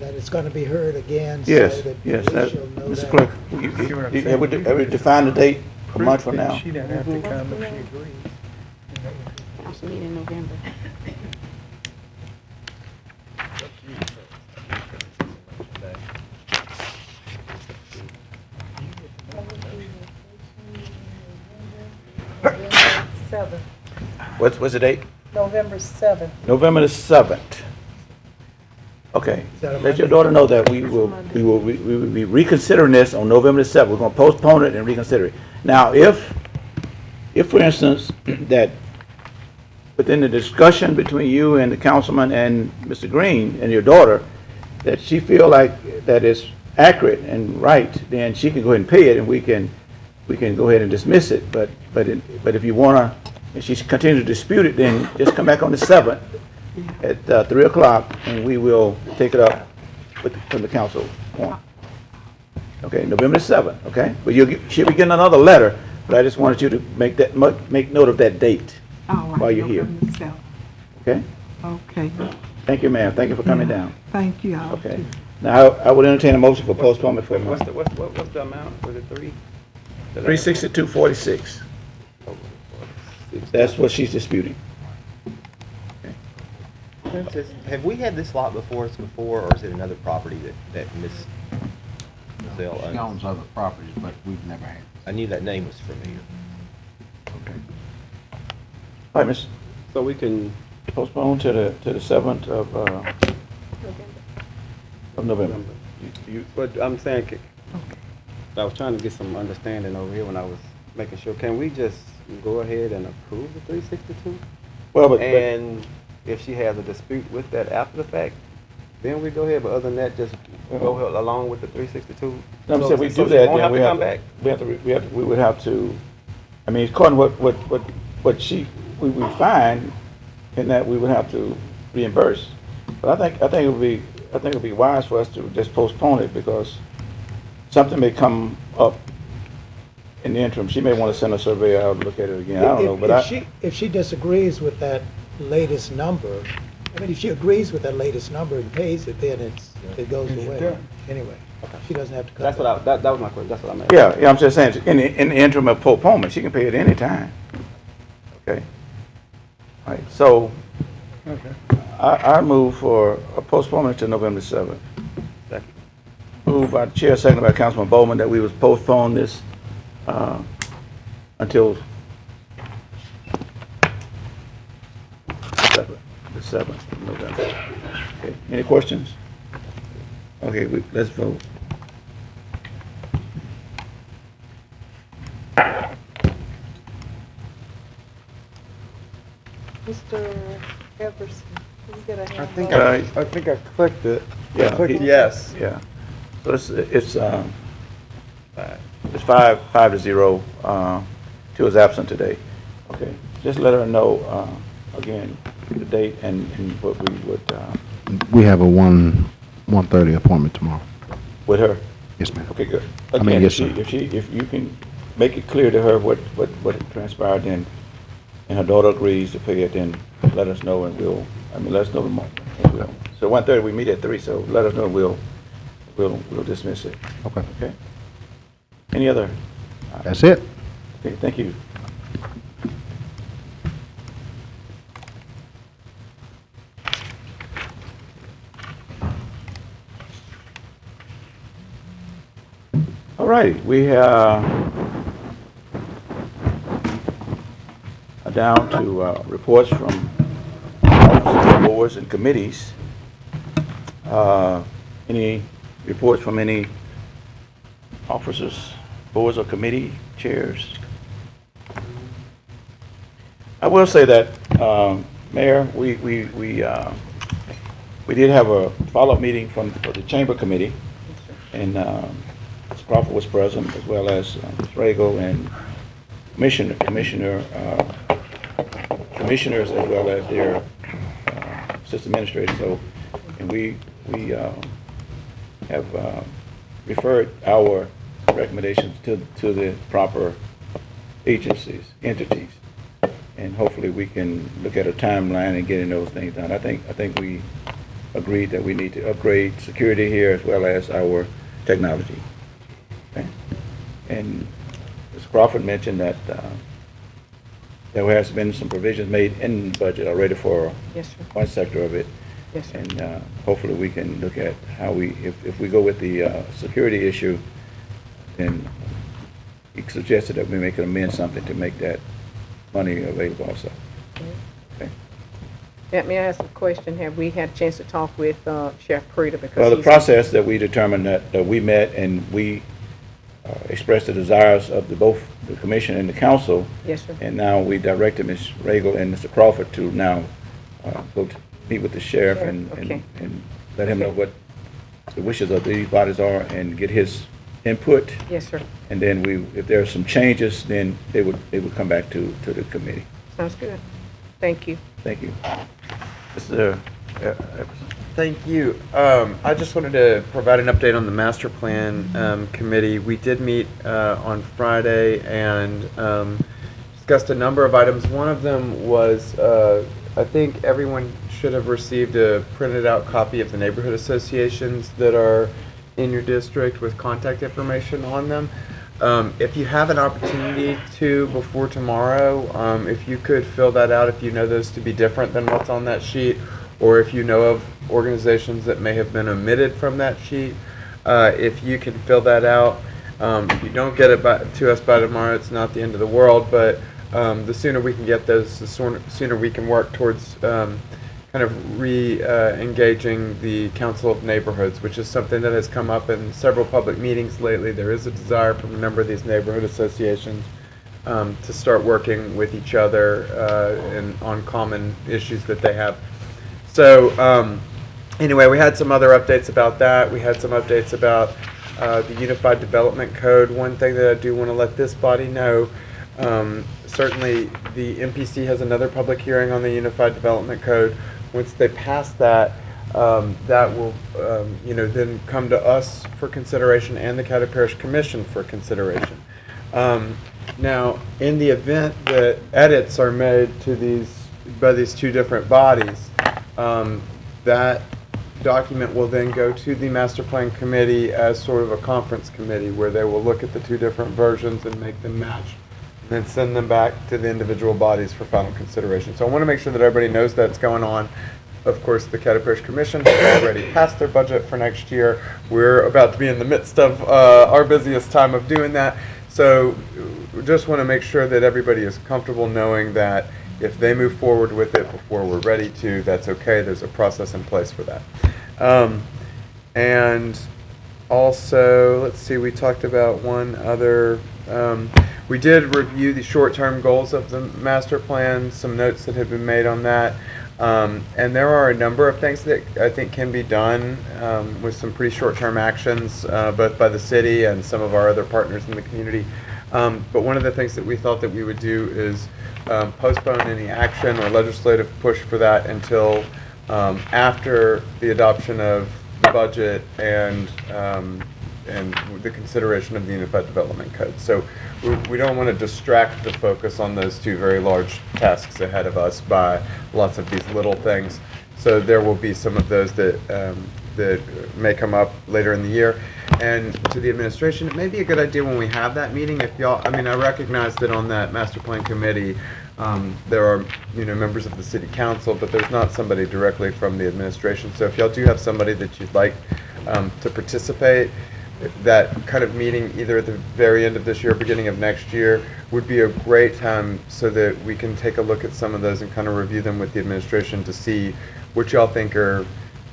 that it's gonna be heard again? so Yes, that yes, at that, least she'll know Mr. that? Clerk, you, you, you- have we, de- have we defined the date, a month from now? She doesn't have to come if she agrees. Council meeting in November. Seventh, What's, what's the date? November seventh. November the seventh. Okay, let your daughter know that we will, we will, we we will be reconsidering this on November the seventh. We're gonna postpone it and reconsider it. Now, if, if for instance, that within the discussion between you and the councilman and Mr. Green and your daughter, that she feel like that is accurate and right, then she can go ahead and pay it and we can, we can go ahead and dismiss it. But, but, it- but if you wanna, if she continues to dispute it, then just come back on the seventh at uh, three o'clock and we will take it up with, from the council. on. Okay, November the seventh, okay? But you'll, get- she'll be getting another letter, but I just wanted you to make that, mo- make note of that date, All right. While you're here. November seventh. okay? Okay, Thank you, ma'am. Thank you for coming down. thank you all. Okay. Now, I I would entertain a motion for postponement for a What's month. the, what's, what- what's the amount? Was it three? Three sixty-two forty-six. That's what she's disputing. Princess, Have we had this lot before us before, or is it another property that, that Ms. Zell He owns? owns other properties, but we've never had. I knew that name was familiar. Okay. All right, Miss, So we can, postpone to the, to the seventh of, uh, of November. You- You, but I'm saying, c- I was trying to get some understanding over here when I was making sure, can we just go ahead and approve the three sixty-two? Well, but, but, And if she has a dispute with that after the fact, then we go ahead, but other than that, just go uh-huh. ahead along with the three sixty-two? I'm saying we So do she that, won't then have we to have come to, back? we have to, we have, to- we would have to, I mean, according to what, what, what, what she, we would find, in that we would have to reimburse. But I think, I think it would be, I think it would be wise for us to just postpone it, because something may come up in the interim. She may want to send a surveyor out and look at it again, I don't know, If- but If I, she, if she disagrees with that latest number, I mean, if she agrees with that latest number and pays it, then it's, it goes away. done. Anyway, she doesn't have to come That's what I, that, that was my question, that's what I meant. yeah, yeah, I'm just saying, in the, in the interim of postponement, she can pay it any time. Okay? All right, so, Okay. I, I move for a postponement to November seventh. Second. Moved by the chair, seconded by Councilman Bowman, that we was postpone this, uh, until seventh, of November. Okay, any questions? Okay, we, let's vote. Mr. Everson, can you get a hand I think on- I, Right. I think I clicked it. Yeah, Clicked he- yes. Yeah, So it's, it's, um, uh, it's five, five to zero, uh, two is absent today. Okay, just let her know, uh, again, the date and, and what we would, uh, We have a one, one-thirty appointment tomorrow. with her. Yes, ma'am. Okay, good. I mean, Again, yes, if she, sir. if she, if you can make it clear to her what, what, what transpired, then, and her daughter agrees to pay it, then let us know and we'll, I mean, let us know tomorrow. and we'll- So one thirty, we meet at three, so let us know, we'll, we'll, we'll dismiss it. Okay. Okay? Any other? That's it. Okay, thank you. Right, we, uh, are down to, uh, reports from officers, boards, and committees. Uh, any reports from any officers, boards, or committee chairs? I will say that, um, Mayor, we, we, we, uh, we did have a follow-up meeting from, the Chamber Committee, and um. Crawford was present, as well as uh, and Commissioner, Commissioner, uh, Commissioners, as well as their uh, assistant administrators, so, and we, we uh, have uh, referred our recommendations to, to the proper agencies, entities, and hopefully we can look at a timeline and getting those things done. I think, I think we agreed that we need to upgrade security here as well as our technology. And Ms. Crawford mentioned that uh, there has been some provisions made in the budget already for Yes, sir. one sector of it. Yes, sir. And uh, hopefully we can look at how we, if, if we go with the uh, security issue, then he suggested that we make an amend something to make that money available also. Okay. Let me ask a question. Have we had a chance to talk with uh, Sheriff? Because Well, the he's- process that we determined that, that we met and we uh, expressed the desires of the, both the commission and the council. Yes, sir. And now we directed Ms. Regal and Mr. Crawford to now uh, go to meet with the sheriff and, Sure, and okay. and let him know what the wishes of these bodies are and get his input. Yes, sir. And then we, if there are some changes, then they would, they would come back to, to the committee. Sounds good. Thank you. Thank you. Mr. Everson. Thank you. Um, I just wanted to provide an update on the master plan um, committee. We did meet uh, on Friday and um, discussed a number of items. One of them was, uh, I think everyone should have received a printed out copy of the neighborhood associations that are in your district with contact information on them. Um, if you have an opportunity to before tomorrow, um, if you could fill that out, if you know those to be different than what's on that sheet, or if you know of organizations that may have been omitted from that sheet, uh, if you can fill that out. Um, if you don't get it by, to us by tomorrow, it's not the end of the world, but um, the sooner we can get those, the sooner, we can work towards um, kind of re-engaging the Council of Neighborhoods, which is something that has come up in several public meetings lately. There is a desire from a number of these neighborhood associations um, to start working with each other uh, and on common issues that they have. So, um, anyway, we had some other updates about that. We had some updates about uh, the Unified Development Code. One thing that I do want to let this body know, um, certainly the MPC has another public hearing on the Unified Development Code. Once they pass that, um, that will, um, you know, then come to us for consideration and the County Parish Commission for consideration. Um, now, in the event that edits are made to these, by these two different bodies, um, that document will then go to the master plan committee as sort of a conference committee where they will look at the two different versions and make them match and then send them back to the individual bodies for final consideration. So I want to make sure that everybody knows that's going on. Of course, the Parish Commission has already passed their budget for next year. We're about to be in the midst of uh, our busiest time of doing that. So we just want to make sure that everybody is comfortable knowing that if they move forward with it before we're ready to, that's okay. There's a process in place for that. Um, and also, let's see, we talked about one other. Um, we did review the short-term goals of the master plan, some notes that have been made on that. Um, and there are a number of things that I think can be done um, with some pretty short-term actions, uh, both by the city and some of our other partners in the community. Um, but one of the things that we thought that we would do is um, postpone any action or legislative push for that until um, after the adoption of the budget and um, and the consideration of the Unified Development Code. So we, we don't want to distract the focus on those two very large tasks ahead of us by lots of these little things. So there will be some of those that, um, that may come up later in the year. And to the administration, it may be a good idea when we have that meeting, if y'all, I mean, I recognize that on that master plan committee, um, there are, you know, members of the city council, but there's not somebody directly from the administration. So if y'all do have somebody that you'd like um, to participate, that kind of meeting, either at the very end of this year or beginning of next year, would be a great time so that we can take a look at some of those and kind of review them with the administration to see what y'all think are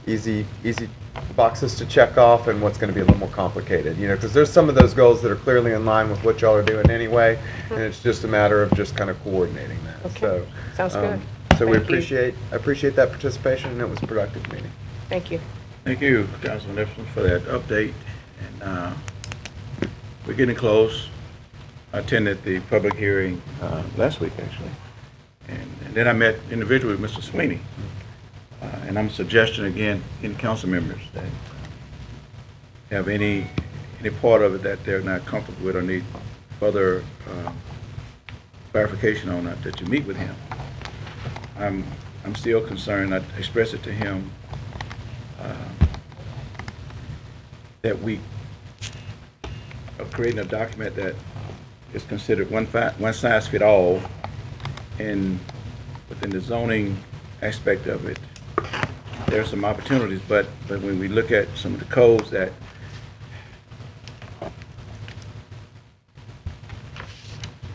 easy, easy boxes to check off and what's going to be a little more complicated, you know, because there's some of those goals that are clearly in line with what y'all are doing anyway, and it's just a matter of just kind of coordinating that, Okay. so. Sounds um, good. So we Thank you. appreciate, appreciate that participation, and it was a productive meeting. Thank you. Thank you, Councilman Nicholson, for that update. And uh, we're getting close. I attended the public hearing uh, last week, actually. And and then I met individually with Mr. Sweeney. Uh, And I'm suggesting again, any council members that have any, any part of it that they're not comfortable with or need further uh, clarification on, that that you meet with him. I'm, I'm still concerned, I expressed it to him, uh, that we are creating a document that is considered one one size fit all, and within the zoning aspect of it, there are some opportunities, but, but when we look at some of the codes that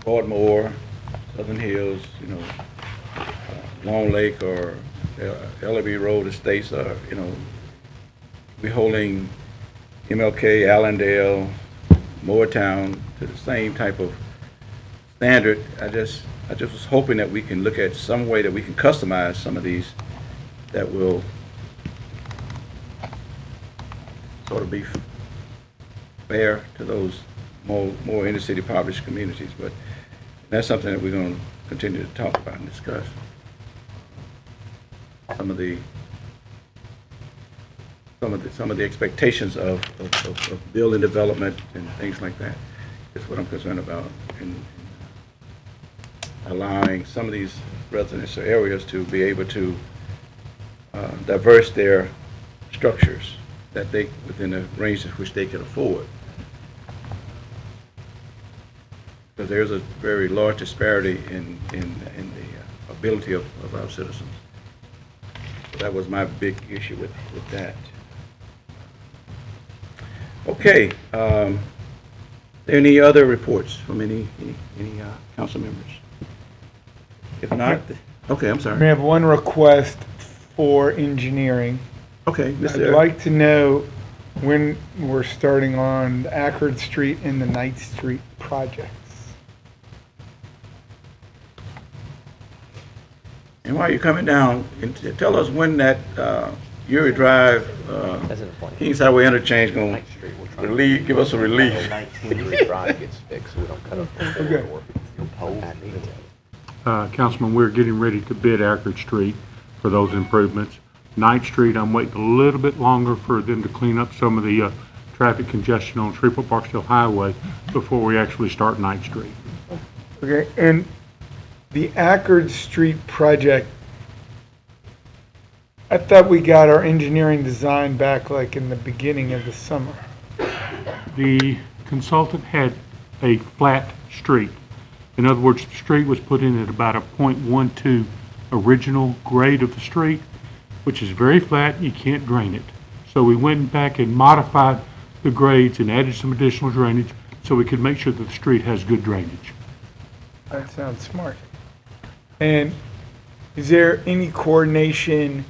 Baltimore, Southern Hills, you know, uh, Long Lake or Ellerbe Road Estates are, you know, we're holding MLK, Allendale, Mooretown to the same type of standard. I just, I just was hoping that we can look at some way that we can customize some of these that will sort of be fair to those more, more inner city impoverished communities. But that's something that we're going to continue to talk about and discuss. Some of the some of the, some of the expectations of, of, of- of building development and things like that is what I'm concerned about. in allowing some of these residential areas to be able to uh, diverse their structures that they, within the range of which they can afford. Because there's a very large disparity in, in, in the uh, ability of, of our citizens. So That was my big issue with, with that. Okay, um, any other reports from any, any, any, uh, council members? If not, okay, I'm sorry. We have one request for engineering. Okay, I'd Mr. like to know when we're starting on the Ackard Street and the Knight Street projects. And while you're coming down, and t- tell us when that, uh, Youree Drive, uh, That's in the plan. Kings Highway interchange gonna Ninth Street, we're trying to- relieve, give us a relief. Nineteen Ridge Drive gets fixed, so we don't cut up the Okay. corridor. Pole meetings. Uh, Councilman, we're getting ready to bid Ackard Street for those improvements. Ninth Street, I'm waiting a little bit longer for them to clean up some of the, uh, traffic congestion on Shreveport Barksdale Highway before we actually start Ninth Street. Okay, and the Ackard Street project, I thought we got our engineering design back like in the beginning of the summer. The consultant had a flat street. In other words, the street was put in at about a .12 original grade of the street, which is very flat, you can't drain it. So we went back and modified the grades and added some additional drainage so we could make sure that the street has good drainage. That sounds smart. And is there any coordination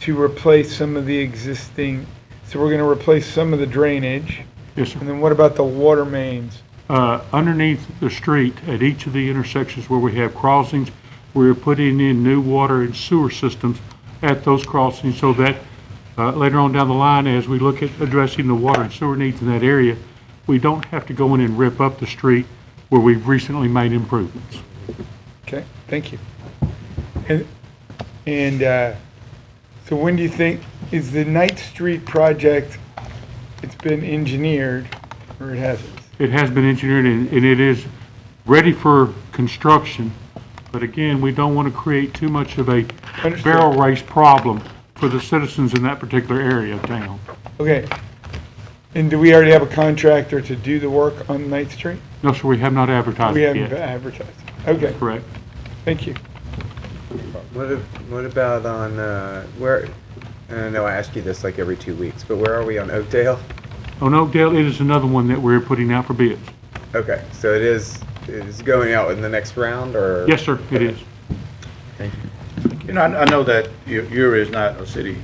to replace some of the existing, so we're gonna replace some of the drainage? Yes, sir. And then what about the water mains? Uh, underneath the street, at each of the intersections where we have crossings, we're putting in new water and sewer systems at those crossings so that uh, later on down the line, as we look at addressing the water and sewer needs in that area, we don't have to go in and rip up the street where we've recently made improvements. Okay, thank you. And, and, uh, so when do you think, is the Ninth Street project, it's been engineered, or it hasn't? It has been engineered and and it is ready for construction, but again, we don't want to create too much of a Understood. barrel race problem for the citizens in that particular area of town. Okay. And do we already have a contractor to do the work on Ninth Street? No, sir, we have not advertised We it haven't yet. advertised. Okay, Correct. thank you. What, ab- what about on, uh, where, I know I ask you this like every two weeks, but where are we on Oakdale? On Oakdale, it is another one that we're putting out for bids. Okay, so it is, it is going out in the next round, or? Yes, sir, it is. Thank you You know, I, I know that U- Youree is not a city.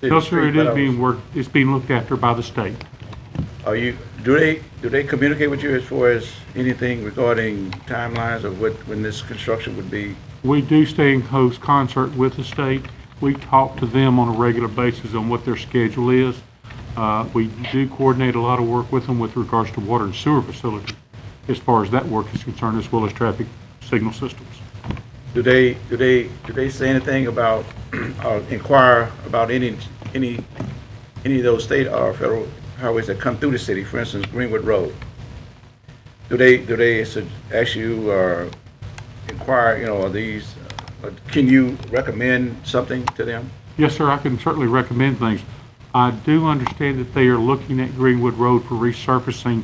city No, sir, street, it but is was- being worked, it's being looked after by the state. Are you, do they, do they communicate with you as far as anything regarding timelines of what, when this construction would be? We do stay in close concert with the state. We talk to them on a regular basis on what their schedule is. Uh, We do coordinate a lot of work with them with regards to water and sewer facilities, as far as that work is concerned, as well as traffic signal systems. Do they, do they, do they say anything about, or inquire about any, any, any of those state or federal highways that come through the city, for instance, Greenwood Road? Do they, do they ask you or inquire, you know, are these, uh, can you recommend something to them? Yes, sir, I can certainly recommend things. I do understand that they are looking at Greenwood Road for resurfacing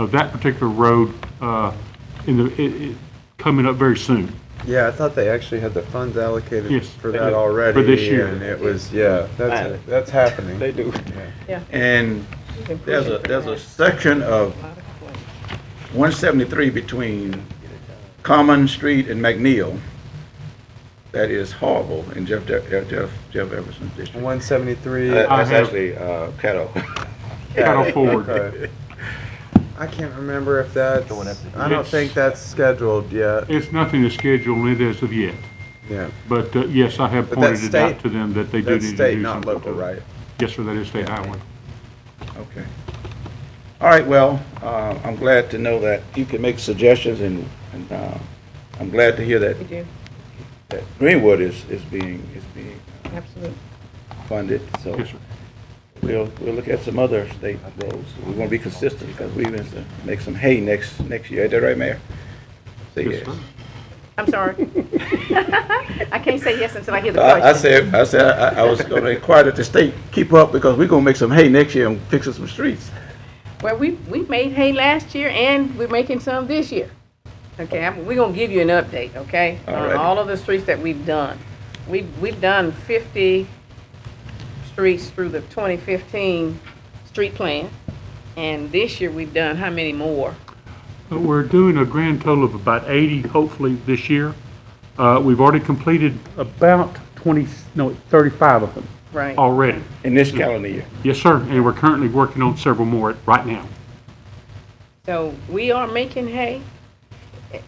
of that particular road uh, in the, it- it- coming up very soon. Yeah, I thought they actually had the funds allocated Yes, for they that do. already. For this year. And it was, yeah, that's, that's happening. They do. Yeah. And there's a, there's a section of 173 between Common Street and McNeil that is horrible in Jeff, Jeff, Jeff Jeff Everson's district. One seventy-three. That- I That's have- actually, uh, Caddo. Cattle forward. Okay. I can't remember if that's, Going up I don't It's- think that's scheduled yet, It's nothing to schedule on it as of yet. yeah. But uh, yes, I have But that's pointed it out state- to them that they do That's need to state, do not something. local, right? Yes, sir, that is state highway. Okay. All right, well, uh, I'm glad to know that you can make suggestions and, and, uh, I'm glad to hear that, We do, that Greenwood is, is being, is being uh, absolutely. funded, so. Yes, sir. We'll, we'll look at some other state roads. We want to be consistent because we want to make some hay next, next year. Is that right, Mayor? Say Yes, yes. I'm sorry. I can't say yes until I hear the I, I said, I said, I, I was going to inquire that the state keep up because we're going to make some hay next year and fix up some streets. Well, we, we made hay last year and we're making some this year. Okay, I'm- we're gonna give you an update, okay? On Alrighty. all of the streets that we've done. We, we've done fifty streets through the twenty fifteen street plan. And this year we've done how many more? But We're doing a grand total of about 80, hopefully, this year. Uh, We've already completed about 20, no, 35 of them Right. already. In this calendar year. Yes, sir, and we're currently working on several more right now. So we are making hay.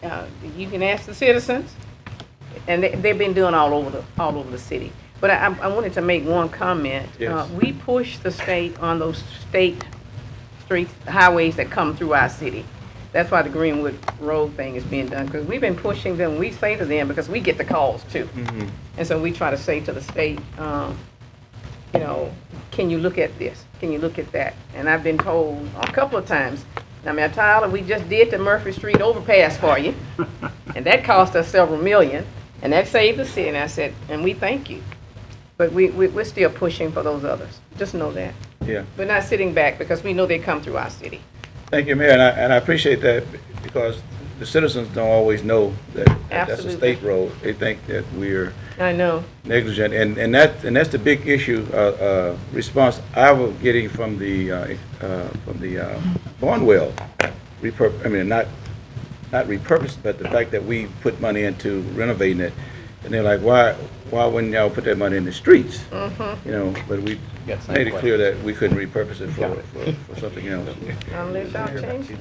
Uh, You can ask the citizens, and they, they've been doing all over the, all over the city. But I, I wanted to make one comment. Yes. Uh, We push the state on those state streets, highways that come through our city. That's why the Greenwood Road thing is being done, because we've been pushing them, we say to them, because we get the calls too. And so we try to say to the state, um, you know, can you look at this? Can you look at that? And I've been told a couple of times, I mean, Tyler, we just did the Murphy Street overpass for you, and that cost us several million, and that saved the city. And I said, and we thank you. But we, we, we're still pushing for those others. Just know that. Yeah. We're not sitting back because we know they come through our city. Thank you, Mayor, and I, and I appreciate that because the citizens don't always know that that that's a Absolutely. state road. They think that we're I know. negligent, and, and that, and that's the big issue, uh, uh, response I was getting from the, uh, uh, from the, uh, Barnwell repurp, I mean, not, not repurposed, but the fact that we put money into renovating it. And they're like, why, why wouldn't y'all put that money in the streets? Mm-hmm. You know, but we Got the made it clear that we couldn't repurpose it for, for, for something else. Unless y'all change it.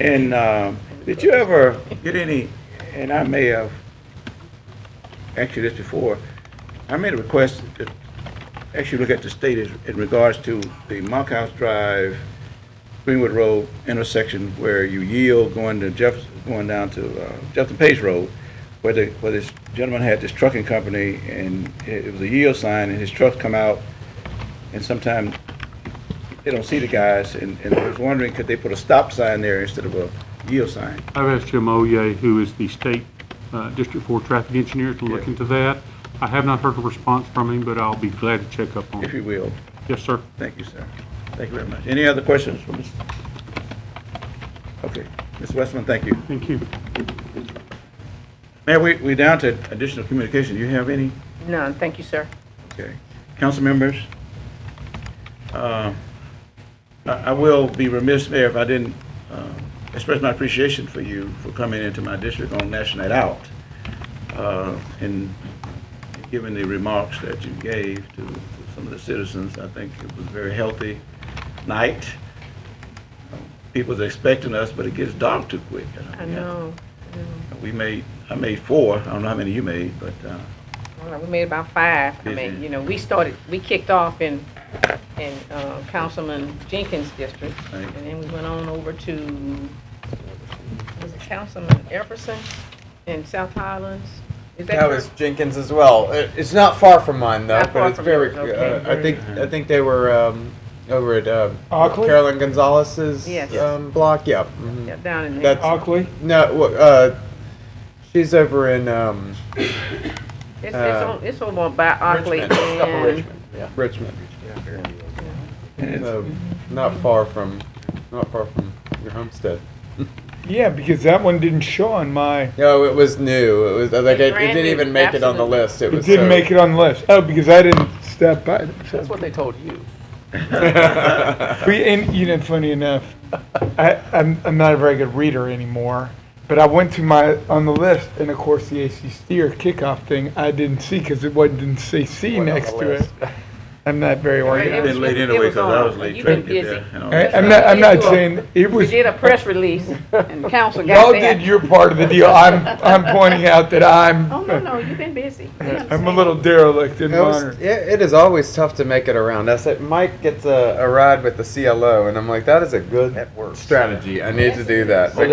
And, uh, Did you ever get any, and I may have asked you this before, I made a request to actually look at the state as- in regards to the Monkhouse Drive, Greenwood Road intersection where you yield going to Jeff, going down to uh, Jefferson Paige Road, where the, where this gentleman had this trucking company and it it was a yield sign and his trucks come out and sometimes they don't see the guys and, and I was wondering, could they put a stop sign there instead of a yield sign? I've asked Jim Oye, who is the state uh, District 4 traffic engineer, to look Yeah. into that. I have not heard a response from him, but I'll be glad to check up on If it. you will. Yes, sir. Thank you, sir. Thank you very much. Any other questions for Ms.? Okay, Ms. Westman, thank you. Thank you. Mayor, we, we down to additional communication. Do you have any? None, thank you, sir. Okay. Council members? Uh, I, I will be remiss, Mayor, if I didn't, uh, express my appreciation for you for coming into my district on National Night Out. Uh, and given the remarks that you gave to some of the citizens, I think it was a very healthy night. People's expecting us, but it gets dark too quick. I know. We made, I made four, I don't know how many you made, but, uh, Well, We made about five. I mean, you know, we started, we kicked off in, in uh, Councilman Jenkins' district. Right. And then we went on over to, was it Councilman Everson in South Highlands? Is that That her? was Jenkins as well. It- It's not far from mine though, Not far but it's from very, yours, okay. uh, I think, I think they were, um, over at, uh, Ockley? Carolyn Gonzalez's, Yes. um, block, yeah. mhm. Yeah, down in there. That's, Ockley? no, wha- uh, she's over in, um, It's, it's uh, on, it's over by Ockley Richmond, Upper and. Richmond, yeah. Richmond. So, not far from, not far from your homestead. Yeah, because that one didn't show on my, No, it was new. It was, like, it, it Brand didn't new, even make it on the absolutely. list. It it was didn't so- make it on the list. Oh, because I didn't step by them. That's what they told you. We, and, you know, funny enough, I, I'm, I'm not a very good reader anymore, but I went to my, on the list, and of course, the AC Steer kickoff thing, I didn't see, because it wasn't, didn't say C on next the to it. list. I'm not very It organized. been late it anyway, was 'cause I on. was late You've trying been to get busy. there, you know. I- I'm not, I'm not saying, it We was, did a press release and the council got y'all that. did your part of the deal. I'm, I'm pointing out that I'm, Oh, no, no, you've been busy. We I'm a understand. little derelict in It, was, honor. it, it is always tough to make it around. I said Mike gets a, a ride with the CLO, and I'm like, that is a good That works. strategy. I need to do that. Oh, is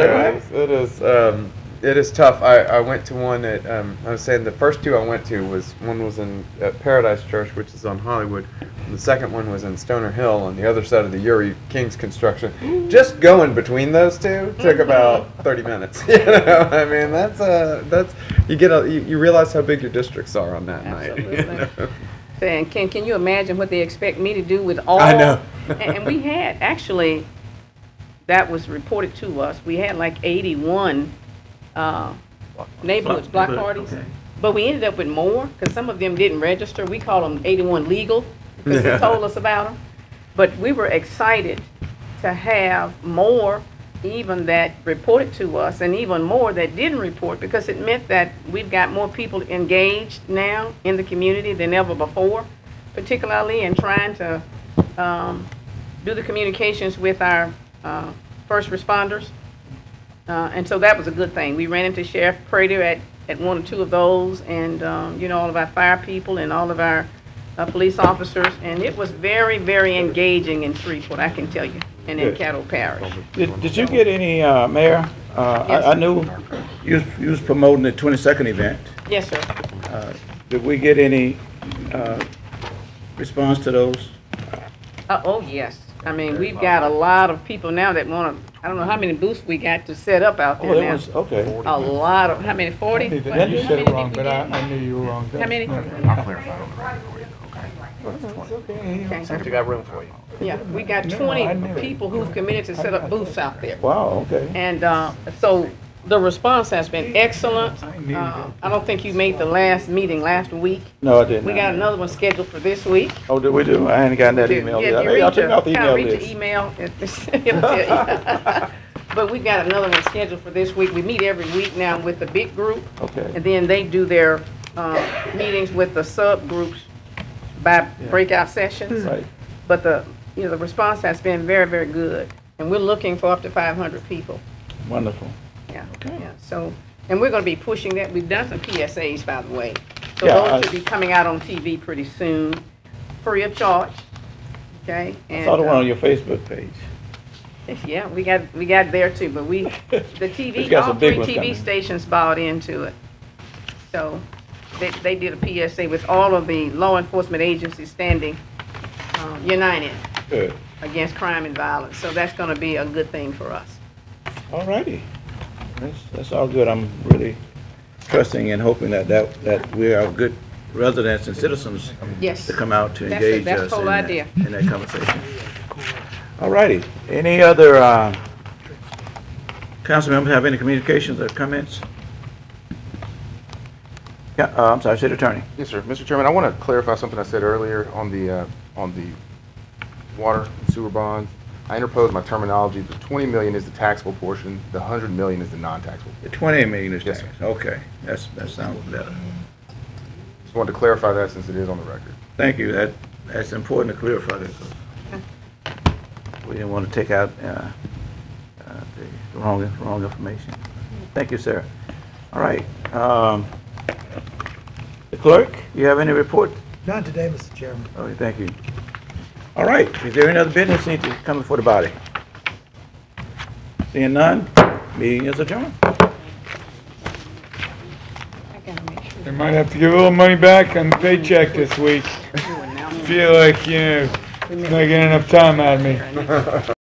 because It is. Um, it is tough. I, I went to one at. Um, I was saying the first two I went to was one was in Paradise Church, which is on Hollywood. And the second one was in Stoner Hill on the other side of the Uri King's construction. Just going between those two took about 30 minutes. You know, I mean, that's uh, that's you get a you, you realize how big your districts are on that night. you Absolutely. know? And can, can you imagine what they expect me to do with all? I know. And, and we had, actually, that was reported to us, we had like eighty-one, uh, neighborhoods, block parties. Okay. But we ended up with more, because some of them didn't register. We call them 81 legal, because they told us about them. But we were excited to have more even that reported to us, and even more that didn't report, because it meant that we've got more people engaged now in the community than ever before, particularly in trying to um, do the communications with our uh, first responders. Uh, And so that was a good thing. We ran into Sheriff Prator at, at one or two of those, and, um, you know, all of our fire people and all of our uh, police officers, and it was very, very engaging in Shreveport, I can tell you, and in Good. Caddo Parish. Did, did you get any, uh, Mayor? Uh, I, I knew you was, you was promoting the twenty-second event. Yes, sir. Uh, Did we get any, uh, response to those? Uh, oh, yes. I mean, we've got a lot of people now that want to, I don't know how many booths we got to set up out Oh, there that now. was, okay. A lot of, how many, 40? You How many said it wrong, but I. I knew you were wrong. How many? I'll clarify on the record for you, okay? Okay. Still got room for you. Yeah, we got No, I knew 20 it. people who've committed to set up booths out there. Wow, okay. And uh, so the response has been excellent. I Uh. I don't think you made the last meeting last week. No, I didn't. We got another one scheduled for this week. Oh, did we do? I ain't gotten that Yeah, email yeah, yet. you Hey, read I'll check your- out the kinda email read your list. email. It'll tell you. But we've got another one scheduled for this week. We meet every week now with the big group. Okay. And then they do their uh, meetings with the subgroups by breakout sessions. Right. But the, you know, the response has been very, very good. And we're looking for up to 500 people. Wonderful. Yeah, so, and we're gonna be pushing that, we've done some PSAs, by the way. So Yeah, I- those should be coming out on TV pretty soon, free of charge, okay? I And, saw the one uh, on your Facebook page. Yeah, we got, we got there too, but we, the TV, got all some big three ones TV stations bought into it. So, they, they did a PSA with all of the law enforcement agencies standing, um, united Good. against crime and violence. So that's gonna be a good thing for us. All righty. That's, that's all good. I'm really trusting and hoping that, that, that we are good residents and citizens Yes. to come out to That's the- engage that's us the in whole that, idea. in that conversation. All righty. Any other, uh, council members have any communications or comments? Yeah, uh, I'm sorry, city attorney. Yes, sir. Mr. Chairman, I want to clarify something I said earlier on the, uh, on the water and sewer bonds. I interpose my terminology. The 20 million is the taxable portion, the 100 million is the non-taxable. The twenty million is Yes, taxed. Okay, that's, that sounds better. Just wanted to clarify that since it is on the record. Thank you. That, that's important to clarify that. 'cause We didn't want to take out, uh, uh, the wrong, wrong information. Thank you, sir. All right, um, the clerk, you have any report? None today, Mr. Chairman. Okay, thank you. All right, is there any other business need to come before the body? Seeing none, meeting is adjourned. They might have to give a little money back on the paycheck this week. Feel like, you know, not getting enough time out of me.